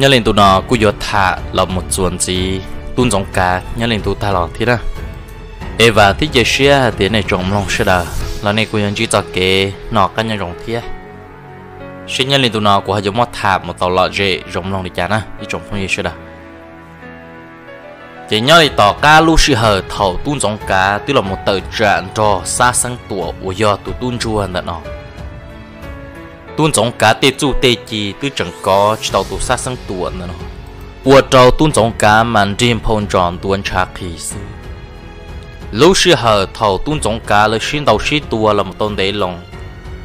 nhớ lên tụ nó cứ vô thả là một chuẩn gì. Tuôn giống cá nhớ lên tụ thả lọ thế đó Eva thì giờ xia thì này trồng long sẽ đờ. Là này cũng chỉ cho kế nọ cái nhà trồng thế. Xin nhớ lên tụ nó của hai giống một thả một tàu lọ dễ trồng long đi chả na, đi trồng phong gì sẽ đờ. Chỉ nhớ là tỏ cá lu sĩ hờ thầu tuôn giống cá tức là một tờ trạng cho xa sang tuổi của do tụ tuôn chua đó nó tuôn giống cá tê chu tê chi tư chẳng có chỉ tàu tụ sát sinh tuổi nữa nó của trâu tuôn giống cá màn chim phong tròn tuôn cha khí sư lu sĩ hờ thầu tuôn giống cá là xin đầu sĩ tua là một tôn đế lòng.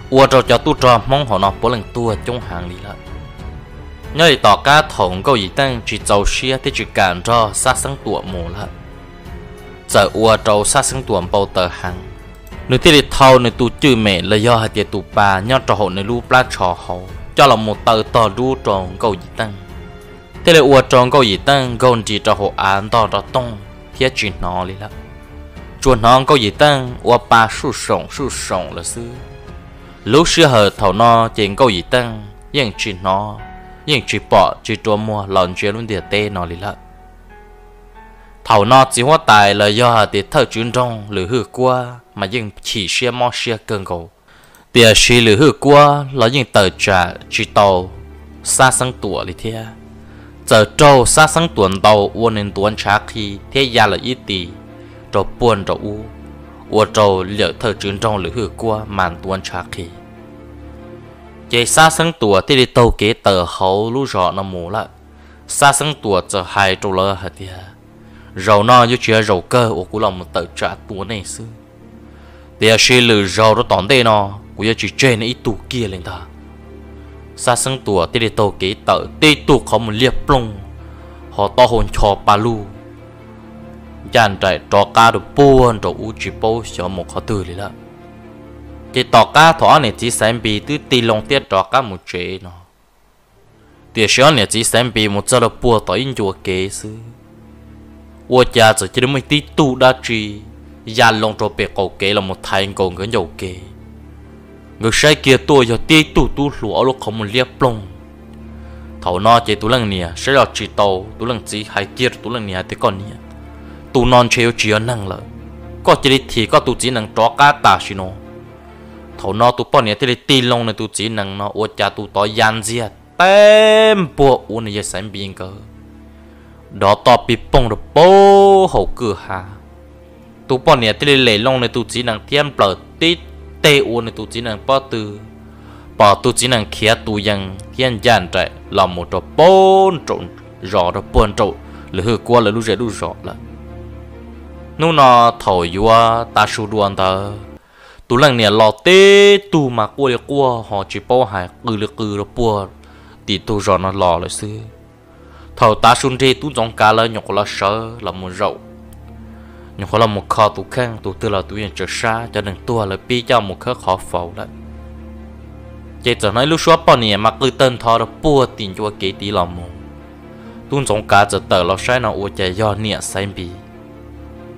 Của trâu cho tu trò mong họ nó bố lần tua trong hàng đi lại nhớ thì tỏ cá thổng câu ý tăng chỉ giàu xia thì chỉ cản cho sát sinh tuổi mù là giờ ua trâu sát sinh tuổi bao tờ hàng nếu tiết liệt thâu nếu tụ chữ mẹ là do hạt tiệt tụ bà nhớ trò hộ nếu lú pla cho là một tờ tờ lú tròn cầu gì tăng. Thế là uo tròn cầu gì tăng gồm chỉ trò hộ à, án tò trò tông. Phía chuyện nó lý lắm. Chuồn nó cầu gì tăng uo bà su sổng su sổng là sư lúc xưa hờ thầu nó chuyện cầu gì tăng nhưng chuyện nó nhưng chuyện bỏ chuyện trò mua lòng chuyện luôn tiệt tê nó lý lắm thầu nó chỉ hóa tài là do để thợ chuyên trong lửa hư qua mà nhưng chỉ xe mò xe cơn cầu bia xe lửa hư qua là những tờ trả chỉ tàu, xa sang tuổi lý thế giờ trâu xa sang tuần tàu uốn nên tuần trả khi thế gia là ít tỷ trâu buồn trâu u. Uốn trâu liệu thợ chuyên trong lửa hư qua màn tuần trả khi. Chế xa sang tuổi thì đi tàu kế tờ hậu lũ rõ nó mù lại xa sang tuổi giờ hai trâu lơ hả thế rầu nó như chuyện rầu cơ của cú lòng một tờ trả tuổi này sư thì xe lử rầu nó tóm tê nó cú chỉ chơi nó ít tụ kia lên ta. Xa sinh tuổi thì đi tàu kế tờ tê tủ có một liệp plong họ to hồn cho ba lu. Dàn trại trò cá được buồn trò u chỉ bố cho một khó từ lấy đó chỉ tỏ cá thọ này chỉ xem bị từ tì lòng tiết trò cá một chế nó Tiếc xóa này chỉ xem bị một giờ là bùa tỏ in chùa kế sư ô cha chỉ chỉ mới tí tu đa chi gia lông cho bề cầu kế là một thành công cái dầu kế người sai kia tôi giờ tí tu tu lúa lúc không một liệp lông thầu nó chỉ tu lần nè sẽ là chỉ tàu tu lần chỉ hai kia tu lần nè thì con nè tu non chơi chỉ năng lợi có chỉ thì có tu chỉ năng trọ cá ta xí nó thầu nó tụ bọn này thì tì lông này tụ chỉ năng nó ô cha tụ tỏ yan gì tem bộ u này sản biên cơ đó to bị bông được bố hậu cửa hà. Tu bọn này tê lệ long này tu chỉ năng tiêm bờ tít tê u này tu chỉ năng bỏ từ bỏ tu chỉ năng khía tu yang hiện gian trại, là một đồ bốn trộn, rõ đồ bốn trộn lửa qua là lu rẻ lu rõ là. Nô nó thổi yua, ta su đuôn ta. Tu lăng nè, lò tê tu mà qua được qua họ chỉ bao hải cừ được cừ được bùa thì tu rõ nó lò lại xưa thầu ta xuân rê tụ dòng cá là nhọc là sợ là một rậu. Nhọc là một kho tụ khăn tụ tư là tụ yên trở xa cho nên tua là pi cho một khớp khó phẫu đấy. chỉ cho nói lúc xóa bọn này mà cứ tên thọ là bùa tiền cho kế tí là mù. Tụ dòng cá giờ tờ là sai nó uo chạy do nhẹ sai bì.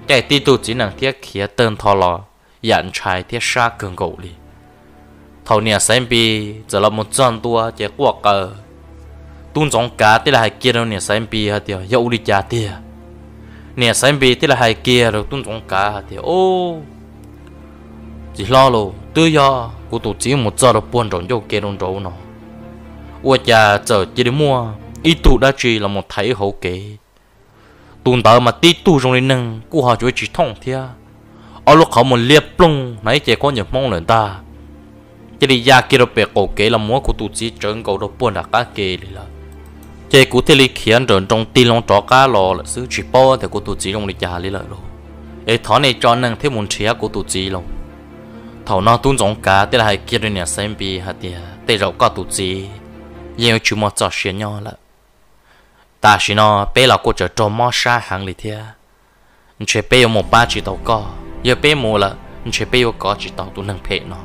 Chạy tí tụ chỉ năng thiết khía tên thọ là, dặn trai thiết xa cường gỗ đi thầu nhà sai bị giờ là một trận tua chạy qua cờ tuôn giống cá tức là hai kia đâu nè xem bì hả tiểu dẫu đi trả tiền nè xem bì tức là hai kia rồi tuôn giống cá hả tiểu ô chỉ lo luôn tư do của tổ chức một giờ rồi buồn rồi, dâu kia đông rộn nó ua cha chờ chỉ đi mua ít tụ đã chỉ là một thấy hậu kế. Tuôn tờ mà tí tụ trong đi nâng của họ chỉ chỉ thông thiệt ở lúc họ muốn liệp plung nãy chỉ có nhập mong lần ta. Chỉ đi ra kia bề cổ kế là múa của tụi chỉ trơn cầu đồ buồn đặc cá kê đi là chế cụ thể li khiến rồi trong tin long trọ cá lò là sự chỉ bao thì cụ tổ chỉ long đi giả đi lợi rồi. Ấy thọ này cho năng thêm muốn chia cụ tổ chỉ long, thầu nó tuôn giống cá thế là hai kia rồi nhà xem bi hạt tiền tê rau cá tổ chỉ nhưng chú mà cho xuyên nhau là ta chỉ nó bé là cô chờ cho mò xa hàng li thiệt chỉ bé một ba chỉ tàu co. Giờ bé mù là chế bé có chỉ tàu tu năng phê nó.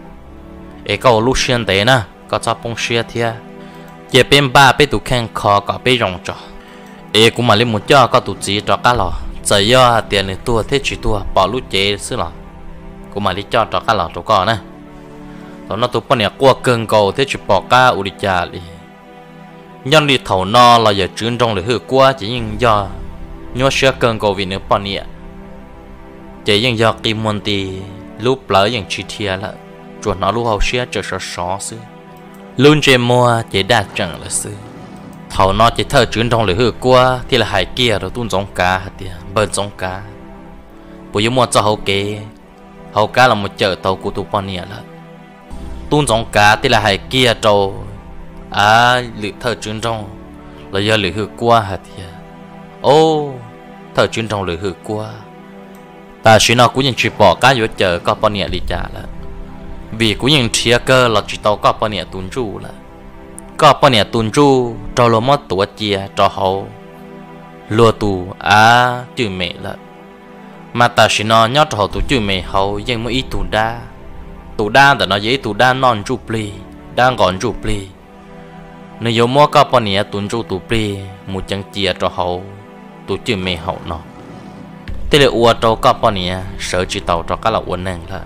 Ấy có lúc xuyên đấy nè có cho bông xuyên thia chế bên ba bên tụ khen khó có bên rong cho ê, cũng mà lên một cho có tụ chỉ cho cá lò. Giờ do tiền này tua, thế chỉ tua, bỏ lũ chế xứ lò. Cũng mà đi cho cho cá lò cho cò nè. Rồi nó tụ bao này qua cơn cầu, thế chỉ bỏ cá u đi chả đi nhân đi thầu no là giờ trứng trong để hư qua chỉ nhưng do nhớ sửa cơn cầu vì nữa bọn này chỉ nhưng do kim môn tì, lúc lỡ những chi thiệt là chuẩn nó lúc hậu sửa cho sợ sợ sư luôn trên mua chỉ đạt chẳng là sư thảo nó chỉ thở trứng trong lưỡi hư qua, thì là hải kia rồi tuôn giống cá hả tiệt bơi giống cá. Bây giờ mua cho hậu kế. Hậu cá là một chợ tàu của tụ bọn nhẹ là tuôn giống cá thì là hải kia rồi à lưỡi thở trứng trong, là do lưỡi hư qua hả tiệt ô thở trứng trong lưỡi hư qua. Ta xin nó cũng nhận chuyện bỏ cá vô chợ có bao nhiêu đi trả là vì cũng những chia cơ là chỉ tao có bao nhiêu tuần chu là. Có bao nhiêu tuần chu cho lo mất tuổi chia cho hậu lúa tù à chữ mẹ là. Mà ta chỉ nó nhớ cho hậu chữ mẹ hậu nhưng mới ít tù đa. Tù đa là nó dễ tù đa non chụp pli đang còn chụp pli. Nếu có mua có bao nhiêu tuần chu tù pli một chân chia cho hậu tù chữ mẹ hậu nó. Thế là uo trâu có bao nhiêu sợ chỉ tàu cho các là uo nè là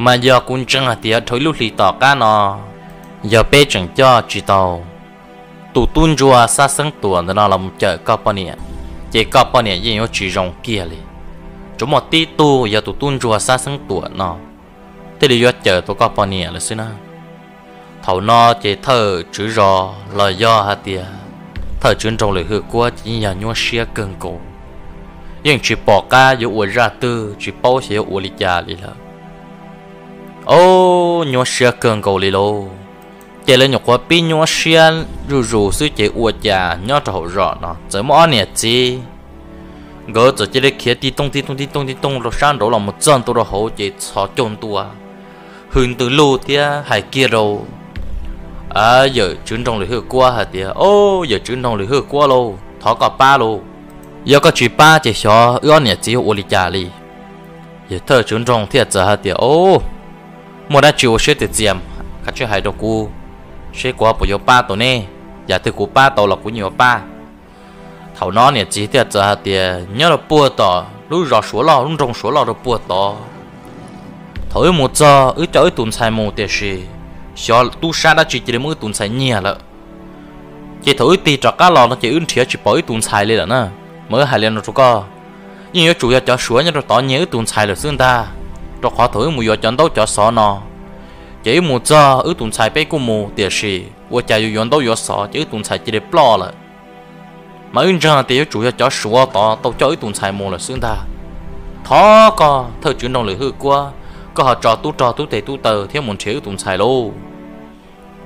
mà giờ cũng chẳng hạt tiệt thôi lúc lì tỏ cá nó giờ bé chẳng cho chỉ tàu. Tụ tuôn chùa sa sinh tuần nó là một chợ có bao nhiêu chỉ có bao nhiêu gì chỉ rong kia li chúng một tí tu, giờ tụ tuôn chùa xa sân tuần nó thế thì giờ chợ tụ có bao nhiêu là xí na thầu nó chỉ thở chữ rò là do hạt tiệt thở chuyên trong lời hứa qua chỉ nhà nhua xia cần cổ. Nhưng chỉ bỏ ca giữa u ra tư chỉ bao xia u li cha li la ô nhua xia cường cầu li lô. Chỉ là nhục qua pi nhua xia ru suy sư chỉ u cha nhua hậu rõ nó giờ mà anh gì gỡ giờ chỉ để kia đi tung đi tung đi tung đi tung rồi sang đổ lòng một chân tôi rồi hậu chỉ cho chôn tua. Hướng từ lô tia hải kia đâu à giờ chuyến trong lưỡi hư qua hả tia ô, giờ chuyến trong lưỡi hư qua lô. Thọ cả ba lô. Giờ có chỉ ba chỉ xó ước nhẹ chỉ ô li trả li giờ thơ chúng trong thiệt giờ hả tiệt ô một đã chịu sẽ tiệt diệm các chơi hai đồ cu sẽ qua bộ ba tổ nè giả từ cu ba tổ là của nhiều ba thầu nó nè chỉ thiệt giờ hạt tiệt nhớ là bùa tổ lúc rõ số lò lúc trong số lò là bùa tổ thầu một giờ ước cho ước tuần sai một tiệt gì xóa tu sa đã chỉ chỉ mới tuần sai nhẹ lợ chỉ ước tì cho cá lò nó chỉ ứng thiệt chỉ bỏ ước tuần sai lên rồi nè mới hai lần rồi co nhưng nếu chủ yếu cho số nhớ rồi tỏ nhớ tuần sai là xương ta rồi khó thử mùi chọn đâu cho sọ nó chỉ một giờ ở tuần xài bé của mù tiền sĩ tôi chạy yêu đâu yêu sọ chỉ tuần xài chỉ để lo là mà ứng rằng thì chủ yếu cho sủa tỏ đâu cho ở tuần xài mù là xương ta thó co thơ chuyển động lời hư qua có họ trò tu trò tu tề tu tờ theo một chế tuần xài lô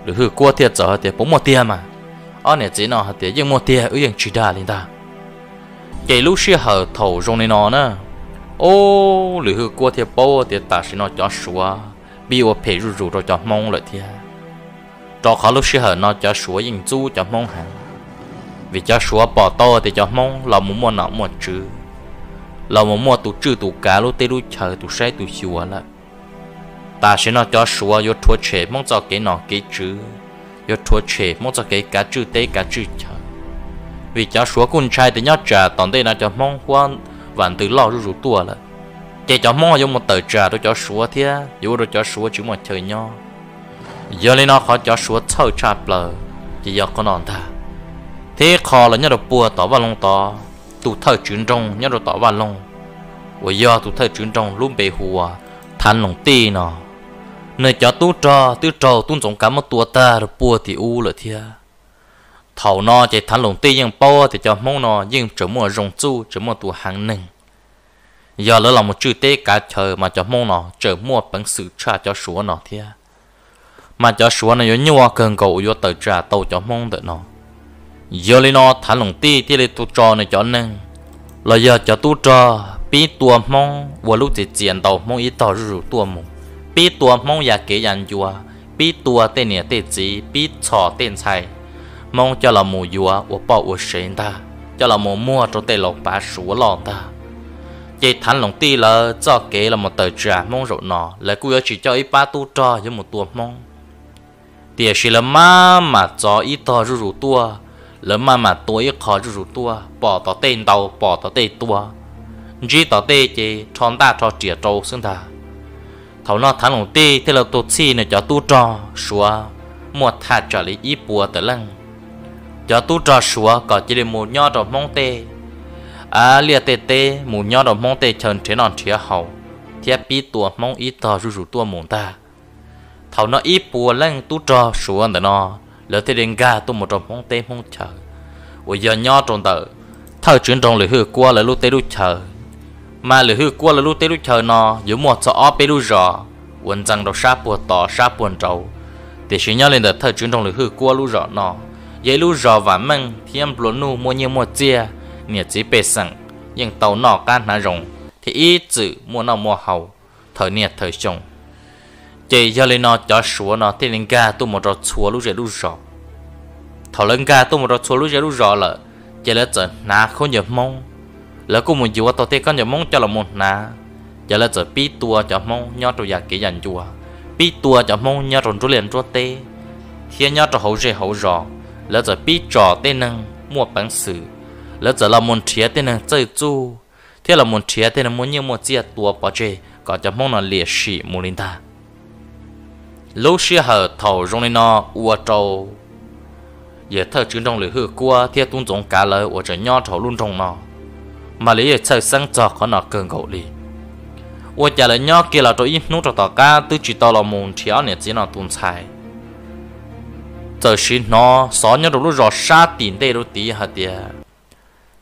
lời hư qua thiệt giờ thì bốn một tiền mà ở này chỉ nó thì nhưng một tiền ở những chỉ đa lên ta chỉ lúc xưa hở thầu trong này nó nè ô lời hư qua thì bao thì ta sẽ nó cho sủa bị ô phê rủ rủ rồi cho mong lợi thì cho khó lúc xưa hở, nó cho sủa yên chú, cho mong hẳn vì cho sủa bỏ to thì cho mong là muốn mua nào mua chữ là muốn mua tụ chữ tụ cá lúc tê lúc chờ tụ sai tụ sủa là ta sẽ nó cho sủa yo thua chế, mong cho cái nó cái chữ yo thua chế, mong cho cái cá chữ tê cá chữ chờ vì cho số con trai thì nhớ trả tận tê nó cho mong, quan vạn từ lo rủ tua là chỉ cho mò dùng một tờ trà tôi cho số thế dù rồi cho số chứ một chơi nhau giờ lên nó khó cho số sâu trà bờ chỉ giờ có nón ta thế khó là nhớ được bùa tỏ vào lông tỏ tụ thơ chuyển trong nhớ được tỏ vào lông và giờ tụ thơ chuyển trong luôn bề hùa thành lòng tì nó nơi cho tu trò tu trò tu giống cả một tua ta rồi bùa thì u là thế thầu nó chỉ thằng lòng tì nhưng bao thì cho mong nó nhưng chỉ mua rồng chu chỉ mua tụ hàng nâng giờ lỡ là một chữ tế cả chờ mà cho mong nó chờ mua bằng sự trả cho số nó thế mà cho số nó nhiều nhiều cần cầu yếu tự trả tàu cho mong được nó giờ lên nó thả lòng tê thì lấy tu trò này cho nên là giờ cho tu trò, bí tua mong vừa lúc thì tiền tàu mong ít tàu rủ tua mong bí tua mong ya kế yan chua bí tua tên nhà tên gì bí tên sai. Mong cho là mù dùa của bảo của sinh ta, cho là mù mua cho tê lộc bá số lòng ta chị thằng lòng ti là cho kế là một tờ trà mong rộn nọ là cứ chỉ cho ít ba tu cho với một tua mong tiền chỉ là má mà cho ít to rủ rủ tua là má mà tua ít khó rủ rủ tua bỏ tao tên đầu bỏ tao tên tua. Chỉ tao tên chị tròn ta cho chia trâu xưng ta thầu nó thằng lòng ti thế là tu chi này cho tu cho xua, mua thà cho lấy ý bùa tới lăng. Cho tu cho xua có chỉ để một nho cho mong tê à lia tê tê, mù nhỏ đó mong tê chân trên nón chia hậu thiết bị tua mong ít tờ rủ rủ tua mong ta. Thảo nó ít bùa lên tu trò xuống đó nó. Lỡ thế đến ga tu một trong mong tê mong chờ. Ôi giờ nhỏ trong tờ. Thở chuyển trong lửa hư qua là lúc tê lúc chờ. Mà lửa hư qua là lúc tê lúc chờ nó, giữa một sợ óp bê lúc rõ quần rằng đầu sát bùa tỏ sát buồn trâu. thì sự nhau lên tờ thở chuyển trong lửa hư qua lúc rõ nó. Dễ lúc rõ và măng thì em luôn nu mua nhiều mua chia nhiệt chỉ bề sẵn nhưng tàu nọ can hà rồng thì ý chữ mua nó mua hầu, thời nhiệt thời trồng chỉ do lên nó cho số nó thì lên ga tu một trò chúa lúc rồi lúc rõ thầu lên ga tu một trò chúa lúc rồi lúc rõ là chỉ là giờ nà không nhớ mong lỡ cũng muốn chịu tao thấy con nhớ mong cho là một nà giờ là giờ pi tua cho mong nhớ tụi già kỹ dành chùa. Pi tua cho mong nhớ rồi liền cho tê. Thiên nhớ cho hậu rể hậu rò lỡ giờ pi trò tê nâng mua bản sự. lỡ giờ là muốn chia tên nâng chơi chu thế là muốn chia tên nâng muốn như một chia tua bỏ chê có cho mong nó liệt sĩ mù linh ta lúc xưa hở thầu trong nó ua trâu giờ thơ chứng trong lửa hư qua thiết tung giống cả lời ua trở nho thầu luôn trong nó mà lý chơi sang cho khó nó cơn gậu đi 我家了鸟给了这一弄着大家都知道了蒙条呢只能动菜，就是那少鸟都路绕沙顶的路底下的，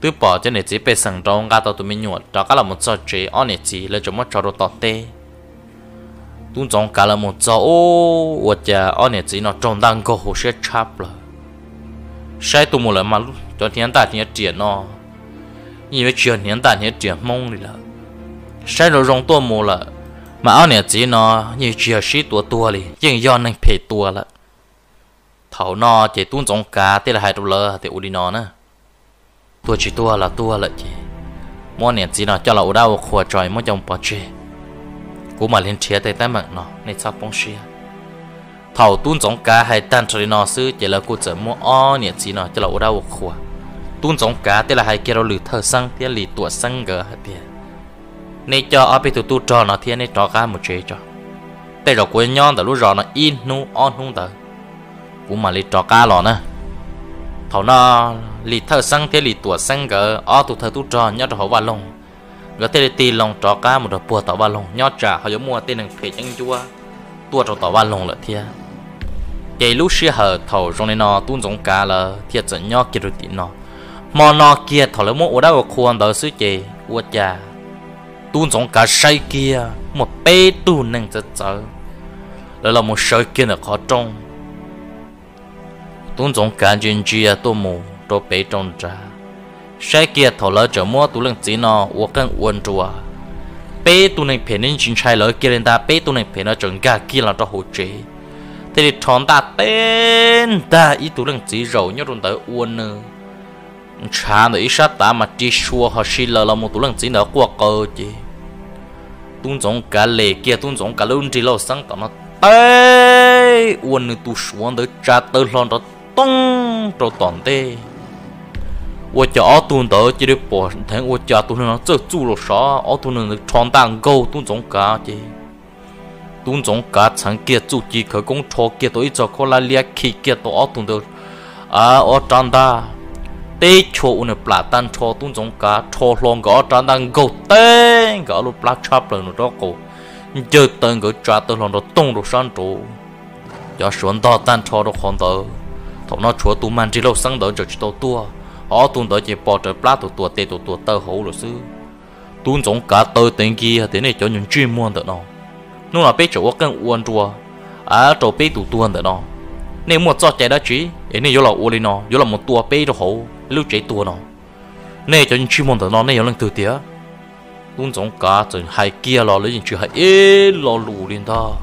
tôi bỏ cho nên chỉ bê sang trâu ngã tao tụi mình nhuận đó cả là một cho chế ó này chỉ là cho mất cho đồ tọt tê tuôn giống cá là một cho ô của cha ó này chỉ nó trông đang có hồ sơ chắp rồi sai tụ một lần mà cho thiên ta thiên triển nó因为只有年大年triển梦里了，sai rồi rong tua mù là mà áo này chỉ nó như chỉ ở sĩ tua tua li nhưng do nên phê tua là thầu nó chỉ tuôn giống cá thế là hai đôi lơ thì udi nó nữa tua chỉ tua là tua lại gì mua nè gì nó cho lậu đau khoa trời mới chồng bỏ chơi cú mà lên chia tay tay mạng nó này sao phong chia thầu tuôn giống cá hay tan trời nó sư chỉ là cú chở mua o nè gì nó cho lậu đau khoa tuôn giống cá, tức là hai kia đâu lử thở xăng tiếc lì tuột xăng gờ hết tiếc này cho ở bên tụ tu trò nó thiên này trò cá một chơi cho. Tay rồi cuối nhon từ lúc rồi nó in nu on nu tới. Cũng mà lên trò cá lọ nữa thầu nó lì thơ sang thế lì tuổi sang gỡ ó tụ thơ tròn nhau nhớ họ ba lông. Thế tê tì lòng trò cá một đợt bùa tỏ vào lông. Nhau trả họ giống mua tên nàng phê chăng chua. Tua trò tỏ vào lông lợi thia. Vậy lúc xưa hở thầu trong này nó tuôn giống cá là thiệt dẫn nhau kia được tiền nó mà nó kia thầu lấy mua ở đâu khuôn đó sứ chê, ua cha tuôn giống cá say kia, một bê tu nàng chớ chớ là là một sợi kia là khó trông tuôn giống cả chi à tô mù tô bê trong trà sai kia thọ lỡ chở mua tu lưng chỉ nó uo cân uốn chùa bê tu này phải nên chính sai lỡ kia lên ta bê tu này phải nó chẳng cả kia là cho hồ chế thế thì chọn ta tên ta ý tu lưng chỉ rầu nhớ trong tới uốn nữa cha nó sát ta mà chỉ xua họ xí lỡ là một tu lần chỉ nó qua cơ chứ tuôn giống cá lệ kia tuôn giống cá lươn chỉ lỡ sáng tạo nó tê uốn nữa tu xuống tới cha tới lon đó tung rồi toàn tê 我叫奥顿的这里保听我家都能这做了啥？奥顿能闯蛋糕，都种家的，都种家常给做几可工厂给到一早可来两起给到奥顿的啊，我长大。tê cho un pla tan cho tung giống cá cho long gõ tràn đang gầu tê gõ lu pla chắp lần đó cổ chờ tên gõ trả tên lòng đó tung đồ san trụ cho xuống đó tan cho đó hoàn tờ Thằng nó chúa tu man chỉ lâu sang đỡ cho chỉ tàu tua. Họ tuân đỡ chỉ bỏ trở pla tụ tua tê tụ tua tơ hổ rồi sư tuân giống cá tơ tên kia, thế này cho những chuyên môn đó nó. Nó là bé chỗ cần uốn chùa à chỗ bé tụ tuôn đó nó. Nên một cho chạy đó chứ nên vô là uốn đi nó, vô là một tua bé cho hổ, lưu chế tua nó. Nè cho những chuyên môn đó nó nè lần từ tía. Tuôn giống cá chân hai kia lo lấy những chuyện hai ế lo lù lên đó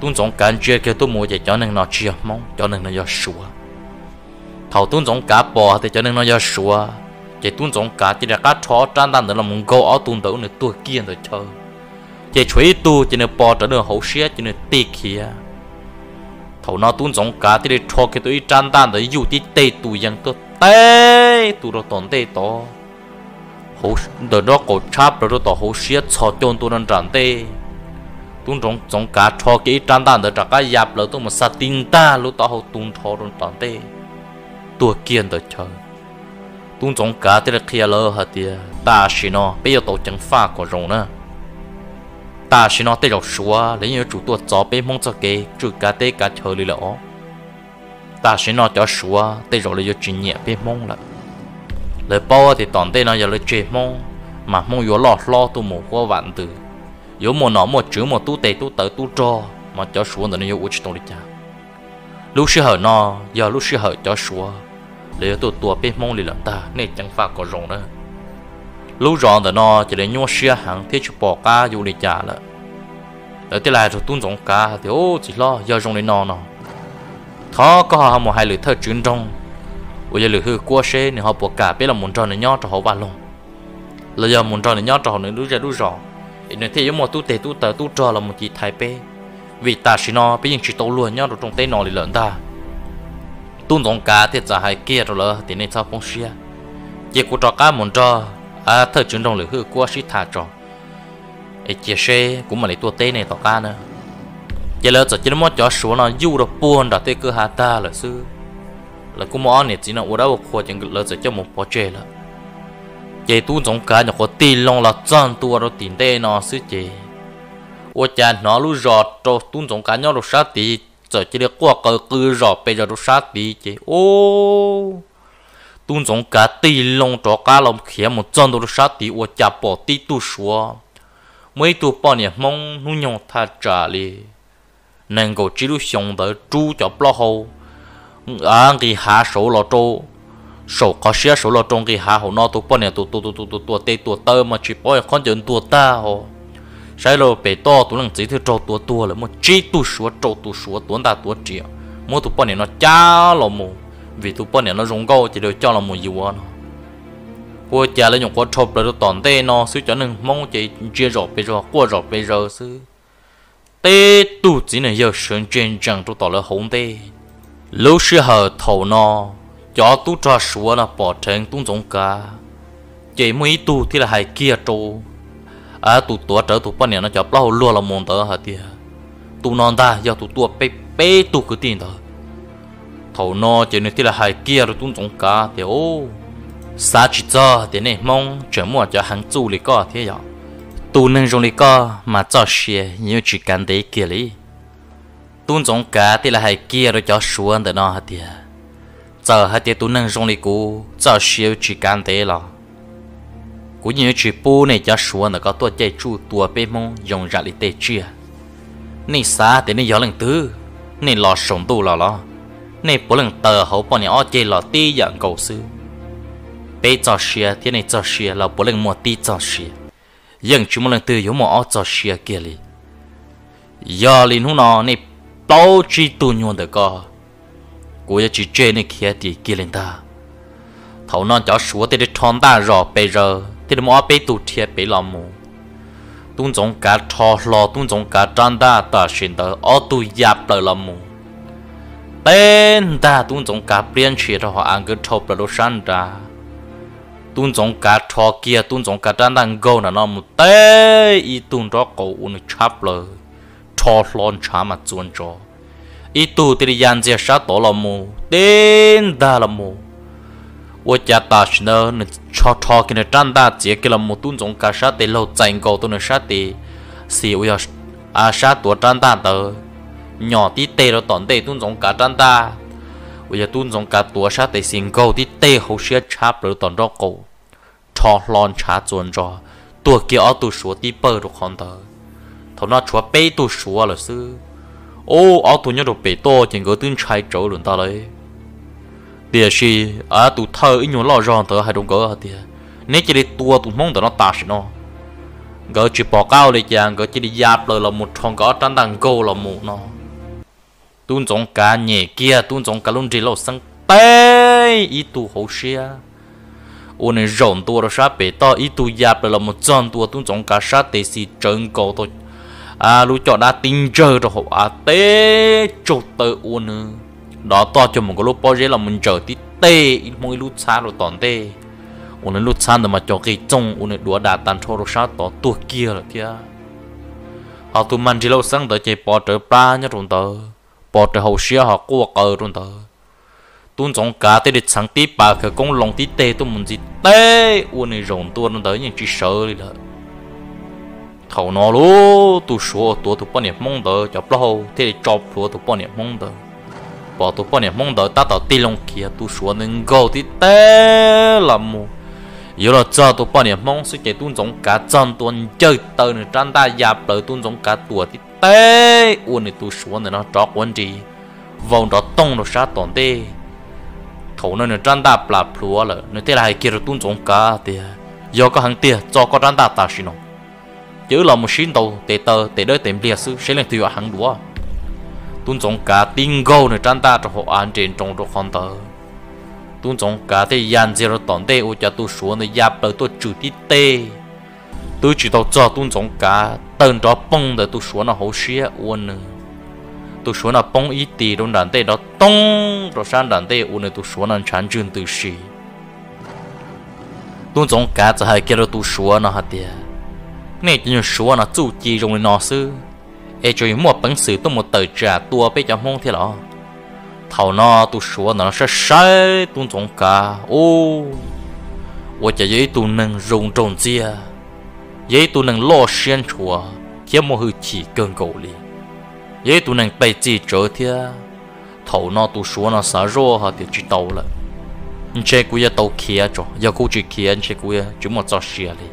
tuấn giống cá chuyện kia tôi mua để cho nên nó chia mong cho nên nó do sủa. Thầu tuấn giống cá bò thì cho nên nó do sủa. Chỉ tuấn giống cá chỉ là cá chó trang đan nữa là muốn câu áo tuôn tử nữa tôi kia rồi chơi chỉ chuối tu chỉ nên bò trở nên hậu xía chỉ nên tê kia thầu nó tuấn giống cá thì để cho cái tôi trang đan rồi dù tí tê tu yang tôi tê tu rồi tổn tê to hậu đợt đó cổ chắp rồi đó hậu xía cho chôn tôi nên tràn tê tung giống giống cá cho cái trang đàn đó trả cái yap lỡ tung mà sát tinh ta, lúc đó hậu tung cho rồi tràn tê. Tua kiên đó chờ tung giống cả thì là kia lơ hả tia ta xin nó bây giờ tổ chẳng pha của rồng nữa ta xin nó tới rồi xóa lấy nhiều chủ tua cho bên mong cho cái chủ cá tê cá chờ đi lỡ. Ta xin nó cho xóa tới rồi lấy chuyện nhẹ bên mong là lời bao thì toàn tên nó giờ lấy chuyện mong mà mong yếu lọt lo tu một qua vạn từ yếu mà nó một chữ mà tu tệ tu tới tu cho mà cho xuống thì nó yếu uất trong đi cha. Lúc xưa hở nó giờ lúc xưa hở cho xuống lấy tôi tua bên mong lì lần ta, nên chẳng phải có rồng nữa. Lúc rong thì nó chỉ để nhua xia hàng thế chụp bỏ cá dù đi trả là ở thế này rồi tuôn giống cá, thì ô, chỉ lo, giờ rong lên nó nó thọ có họ một hai lưỡi thơ chuyên trong bây giờ lưỡi hư qua xe thì họ bỏ cả, biết là muốn cho nó nhau cho họ ba lòng là giờ muốn cho nó nhau cho họ nữa lúc ra lúc rọ nên thế giống một tu tế tu tờ tu trò là một chị thái bê. Vì ta chỉ nó, bây giờ chỉ tàu luôn nhau rồi trong tay nó lì lớn ta. Tu dòng cá thì giả hai kia rồi là thì nên sao phong xia? Chỉ của trò cá muốn trò à thợ chuyển động lửa hư qua sĩ thả trò. Ấy chia sẻ cũng mà lấy tua tê này tao cá nữa. Chỉ là giờ chỉ nó cho số nó du được buồn đã tê cơ hà ta là sư. Là cũng món này chỉ nó ở đâu khoa chẳng lỡ giờ cho một bỏ chơi là chị tu trong cá nhỏ có tì lòng là chân tua rồi tiền tê nó sư chị. Ô cha nó lu rọt cho tu trong cá nhỏ rồi sát tì giờ chỉ được qua cờ cứ rọt bây giờ rồi sát tì chị. Ô. Tu trong cá tì lòng cho cả lòng khía một chân rồi sát tì ô cha bỏ tì tu xóa mấy tu bao nhiêu mong nu nhong tha trả li nên có chỉ lu xong tới chú cho bao hậu anh cái hạ số là trâu số có xe số lo trong cái hạ hồ nó tụ bao nè, tụ tụ tụ tụ tụ tụ, tê, tụ, tơ, mà chỉ bỏ con chân tụ ta hồ sai lo bể to, tụ năng chỉ thứ trâu tụ tua là một chỉ tu số trâu tu số tuấn ta tua chỉ mỗi tụ bao nè, nó chả lo mù. Vì tụ bao nè, nó rung câu chỉ được cho là mù nhiều nó cô cha lấy những con chộp rồi toàn tê nó suy cho nên mong chỉ chia rõ bây giờ qua rõ bây giờ sư tê tụ chỉ này giờ sơn trên chẳng tụ tỏ là hồng tê. Lúc sư hờ thầu nó cho tu cho sửa là bỏ trên tung giống cả. Chỉ mấy tu thì là hai kia trâu à tu tua trở tu bao nhiêu nó chọc lâu luôn là mồm tớ hả tia tu non ta giờ tu tua bê bê tu cứ tin tớ. Thầu nó chỉ nên là hai kia rồi tung giống cá thì ô. Sa chỉ cho, thì này mong, chuyển mua cho hàng chủ lì cả thế giờ tu nên dùng lì cả mà cho xe nhiều chỉ cần để kia lý. Tung giống cá thì là hai kia rồi cho xuống để nó hả tia giờ hai tia tụ nâng rong đi cú giờ xe chỉ cần để lo cú nhớ chỉ bố này cho xuống nó có tua chạy chu tua bê mông dùng ra đi tê chia nè xa thì nè gió lần thứ nè lò sống tu lò lò nè bố lần tờ hậu bọn nè ở chơi lò tê dạng cầu sư bê cho xìa thì nè cho xìa là bố lần mua tê cho xìa nhưng chúng một lần tư yếu một ở cho xìa kia li giờ linh hú nó nè bao chi tu nhuận được co กูจะจีเจนี่เขียดีกิเนตาท่านอนจะสัวเตะทอนตารอไปเรอเตะมอไปตูเทียไปลอมูตุ้งจงกัดทอหลอตุ้งจงกัดจันตาตาสินเตออตุยับเลยลอมูเป็นตาตุ้งจงกัดเปลี่ยนชีรหัอังกฤษทบประดุชันตาตุ้งจงกัดทอเกียตุ้งจงกัดจันตังโกนะนอมูเตอีตุ้งรอกกูอุนชับเลยทอหลอนชามาจวนจอ y tụ thì yan chia sát tổ làm mù tên ta làm mù 我家大是呢，那超超给那长大节给了木墩种干啥的老真高都能啥的，是我要啊啥多长大的，nhỏ tí tê rồi tòn tê tuôn giống cả trăn ta bây giờ tuôn giống cả tua sát tê xin câu tí tê hậu xia cháp rồi tòn rõ cầu cho lon chá chuồn cho tua kia ở tu số tí bơ rồi con tờ thằng nó chúa bê tu số là sư ô, ở tu nhớ được bể to chỉ có tương trai chỗ luôn ta lấy. Địa sĩ à, ở tụ thơ ít nhiều lo ròn tới hay đúng gỡ hả tiệt nếu chỉ đi tua tụ mong tới nó ta nó gỡ chỉ bỏ cao lên chàng gỡ chỉ đi giáp lời là một thằng gỡ trăn đằng cô là một nó. Tuôn giống cá nhẹ kia, tuôn giống cá luôn chỉ lo sang tê, ý tu hậu xia. Ô này rộng tua đó sát bể to, ý tu giáp là một chân tua tu giống cả sát tê si trơn cầu tôi à lu chọn đã tin chờ rồi họ à tê chụp tự ô đó, to cho một cái lúc bao giờ là mình chờ tí tê. Mỗi lúc xa rồi toàn tê. Ô lúc xa mà cho cái trông ô đùa đà tan cho rồi sao to tua kia rồi kia. Họ tụi mình chỉ lâu sáng tới chơi bỏ trời ba nhá rồi tờ. Bỏ trời hậu xia họ qua cờ rồi tờ. Tuôn trọng cả tê địch sáng tí bà cái công lòng tí tê tôi muốn gì tê. Uôn này rồng tuôn nó tới những chỉ sợ đi là thầu nó lú tu số tu tu bao nhiêu mong đợi, cho bao thế chọc tu tu bao nhiêu mong đợi, bỏ tu bao nhiêu mong đợi, ta tạo tiền long kia tu số nên cao thì té làm mù giờ là cho tu bao nhiêu mong sẽ chạy tuôn giống cả chân tuôn chơi tờ nữa, trang ta giáp lời tuôn giống cả tua thì té uốn này tu số này nó chọc vấn gì vòng đó tông nó sát toàn tê thầu nó trang ta bla lúa lợ nó thế là hay kia tuôn giống cả thì giờ có hàng tiền cho có trang ta ta xin không chứ là một xin đầu để tờ để đợi tìm liệt sư sẽ lên tiêu hàng đũa. Tuân trọng cả tin gâu nữa trang ta cho họ an trên trong đó con tờ. Tuân trọng cả thế gian zero tòn tê, ô cho tu xuống nơi giáp tới tôi chủ đi tê. Tôi chỉ tao cho tuân trọng cả tên đó bông để tu xuống nó hậu xía uôn nữa tu số na bông ít tì đông đàn tê đó tông, rồi sang đàn tê u này tu số na chán chừng từ xì. Tuân trọng cả cho hai kia tu số na hạt tiền nè, chỉ nhớ số à, nó chủ trì dùng nó sư. E cho mua một bản sử tôi một tờ trả tua bây giờ mong thế lọ. Thầu nó tu số à, nó sẽ sai tu trong cả. Ô ô chả giấy tu nâng dùng trồng chia vậy tu nâng lo xuyên chùa, kia mua hư chỉ cơn cầu li vậy tu nâng bay chỉ trở thia. Thầu nó tu số à, nó xả rô hả thì chỉ tàu lại anh chị cũng giờ tàu kia cho giờ cũng chỉ kia anh chị cũng giờ chỉ một trò xia li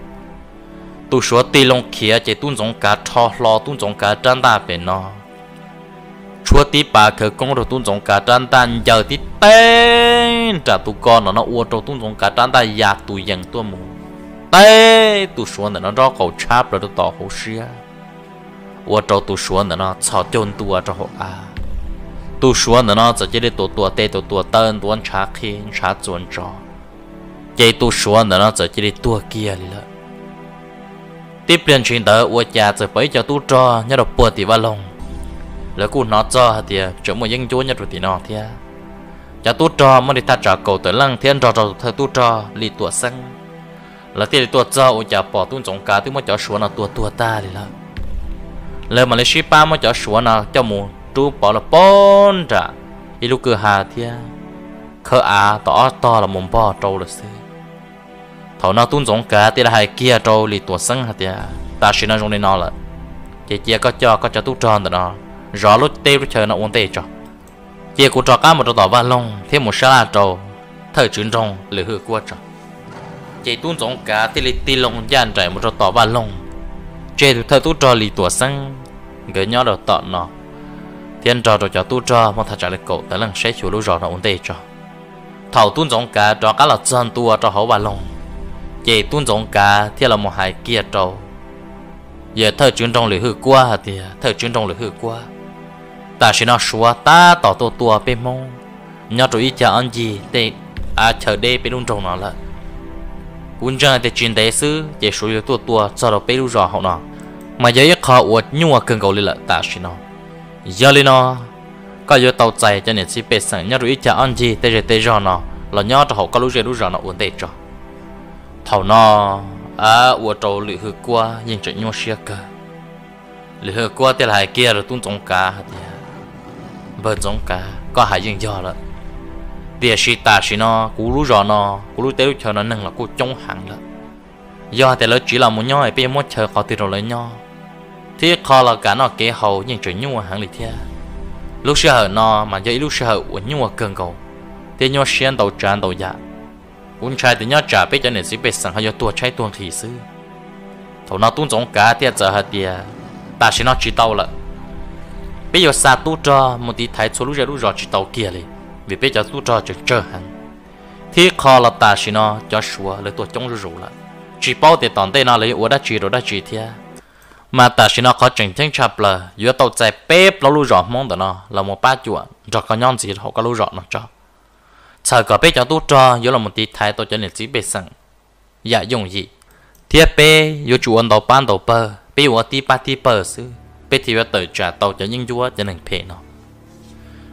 tu số tê long kia chỉ tu giống cá cho lo tu giống cá trăn ta bên nó chúa tí bà khờ công rồi tu giống cá trăn ta giờ tí tên trả tu con nó nó uo trâu tu giống cá trăn ta già tu dần tu mù tê tu số nó rõ cầu cháp rồi tu tỏ hồ xia uo trâu tu số nó sao chân tu ở trong à tu số nó chỉ chỉ để tu tu tê tu tu tên tu ăn chả khi chả chuẩn trò chỉ tu số nó chỉ chỉ để tu kia là tiếp liên chuyện đó, ua cha sẽ phải cho tu cho nhớ đọc bữa thì vào lòng. Lỡ cô nó cho thì chỗ một dân chúa nhớ rồi thì nó thì cho tu cho mà đi ta trả cầu tới lăng thiên trò trò thơ tu cho lì tua xăng. Là tiền tua cho ua cha bỏ tu trong cá tu mà cho xuống là tua tua ta đi là lỡ mà lấy ship ba mà cho xuống nào cho mù chú bỏ là bốn trả ý lúc cửa hà thia. Khờ à tỏ to là mồm bò trâu là xí thầu nó tuôn giống cả thì là hai kia trâu lì tua sân hả ya ta xin nó trong đi nó là chị chị có cho có cho tu tròn đó, nó rõ lúc tê lúc chờ nó uống tê cho. Chị cũng cho cá một trâu tỏ ba lông thêm một sa trâu thời chuyển trong lửa hư qua cho. Chị tuôn giống cả thì lì tì lông gian chạy một trâu tỏ ba lông. Chị thời tu trò lì tua sân gỡ nhỏ đầu tọt nó thiên trò rồi cho tu trò mà thật trả lại cậu tới lần sẽ chủ lúc rõ nó ổn định cho. Thầu tuôn giống cả cho cá là chân tua cho hậu ba long chỉ tuôn giống cả thì là một hai kia trâu giờ thời chuyên trong lưỡi hư qua thì thời chuyên trong lưỡi hư qua. Ta sẽ nó xóa ta tỏ tô tua bên mông. Nhớ rồi ý chờ anh gì để à chờ đây bên luôn trong nó là. Quân trang để chuyên tế xứ, để số yếu tua tua cho nó bên luôn rõ hậu nó. Mà giờ ít khó uất nhua cần cầu lên là ta sẽ nó giờ lên nó có giờ tàu chạy cho nên chỉ biết rằng nhớ rồi chờ anh gì để chờ tê rõ nó. Là nhớ cho họ có lúc gì lúc nó ổn định cho thầu nó à uất trâu lì hư qua nhưng chỉ nhau xia cơ lì hư qua thì hải kia rồi tung giống cá thì bờ giống cá, có hải những giờ rồi tiền sĩ ta sĩ nó cú lú rồi nó cú lú tê chờ nó nâng là cú chống hàng rồi do tiền lỡ chỉ là một nhau ấy bây muốn chờ có tiền rồi lấy nhau thì khó là cả nó kế hậu nhưng chuyện nhau hàng lì thia. Lúc xưa hở nó mà giờ lúc xưa hở uốn nhung cần cầu. Thì nhau xuyên đầu tràn đầu dạ uốn trai thì nhớ trả bây cho nên sẽ bị sang hay tua trái tuôn thì sư thầu nó tuôn giống cá thì giờ hạt thì ta sẽ nó chỉ tàu lận. Bây giờ xa tu cho một tí thái số lúc giờ lúc giờ chỉ tàu kia liền vì bây giờ tu cho chỉ chờ hàng thì khó là ta sẽ nó cho sủa lấy tua chống rủ rủ lận. Chỉ bao để tòn đây nó lấy uốn đã chỉ rồi đã chỉ thế mà ta chỉ nó có chỉnh chỉnh chập là, giữa tàu chạy bếp, nó lưu rõ mong đó nó là một ba chuột. Cho có nhon gì họ có lưu rõ nó cho chờ có bé cho tu cho yếu là một tí thái tôi cho nên chỉ biết sẵn. Dạ dùng gì? Thiết bé yếu chủ ấn đầu ban đầu bờ bé yếu tí ba tí bờ sư bé thì yếu tự trả tàu cho những chúa cho nên phê nó.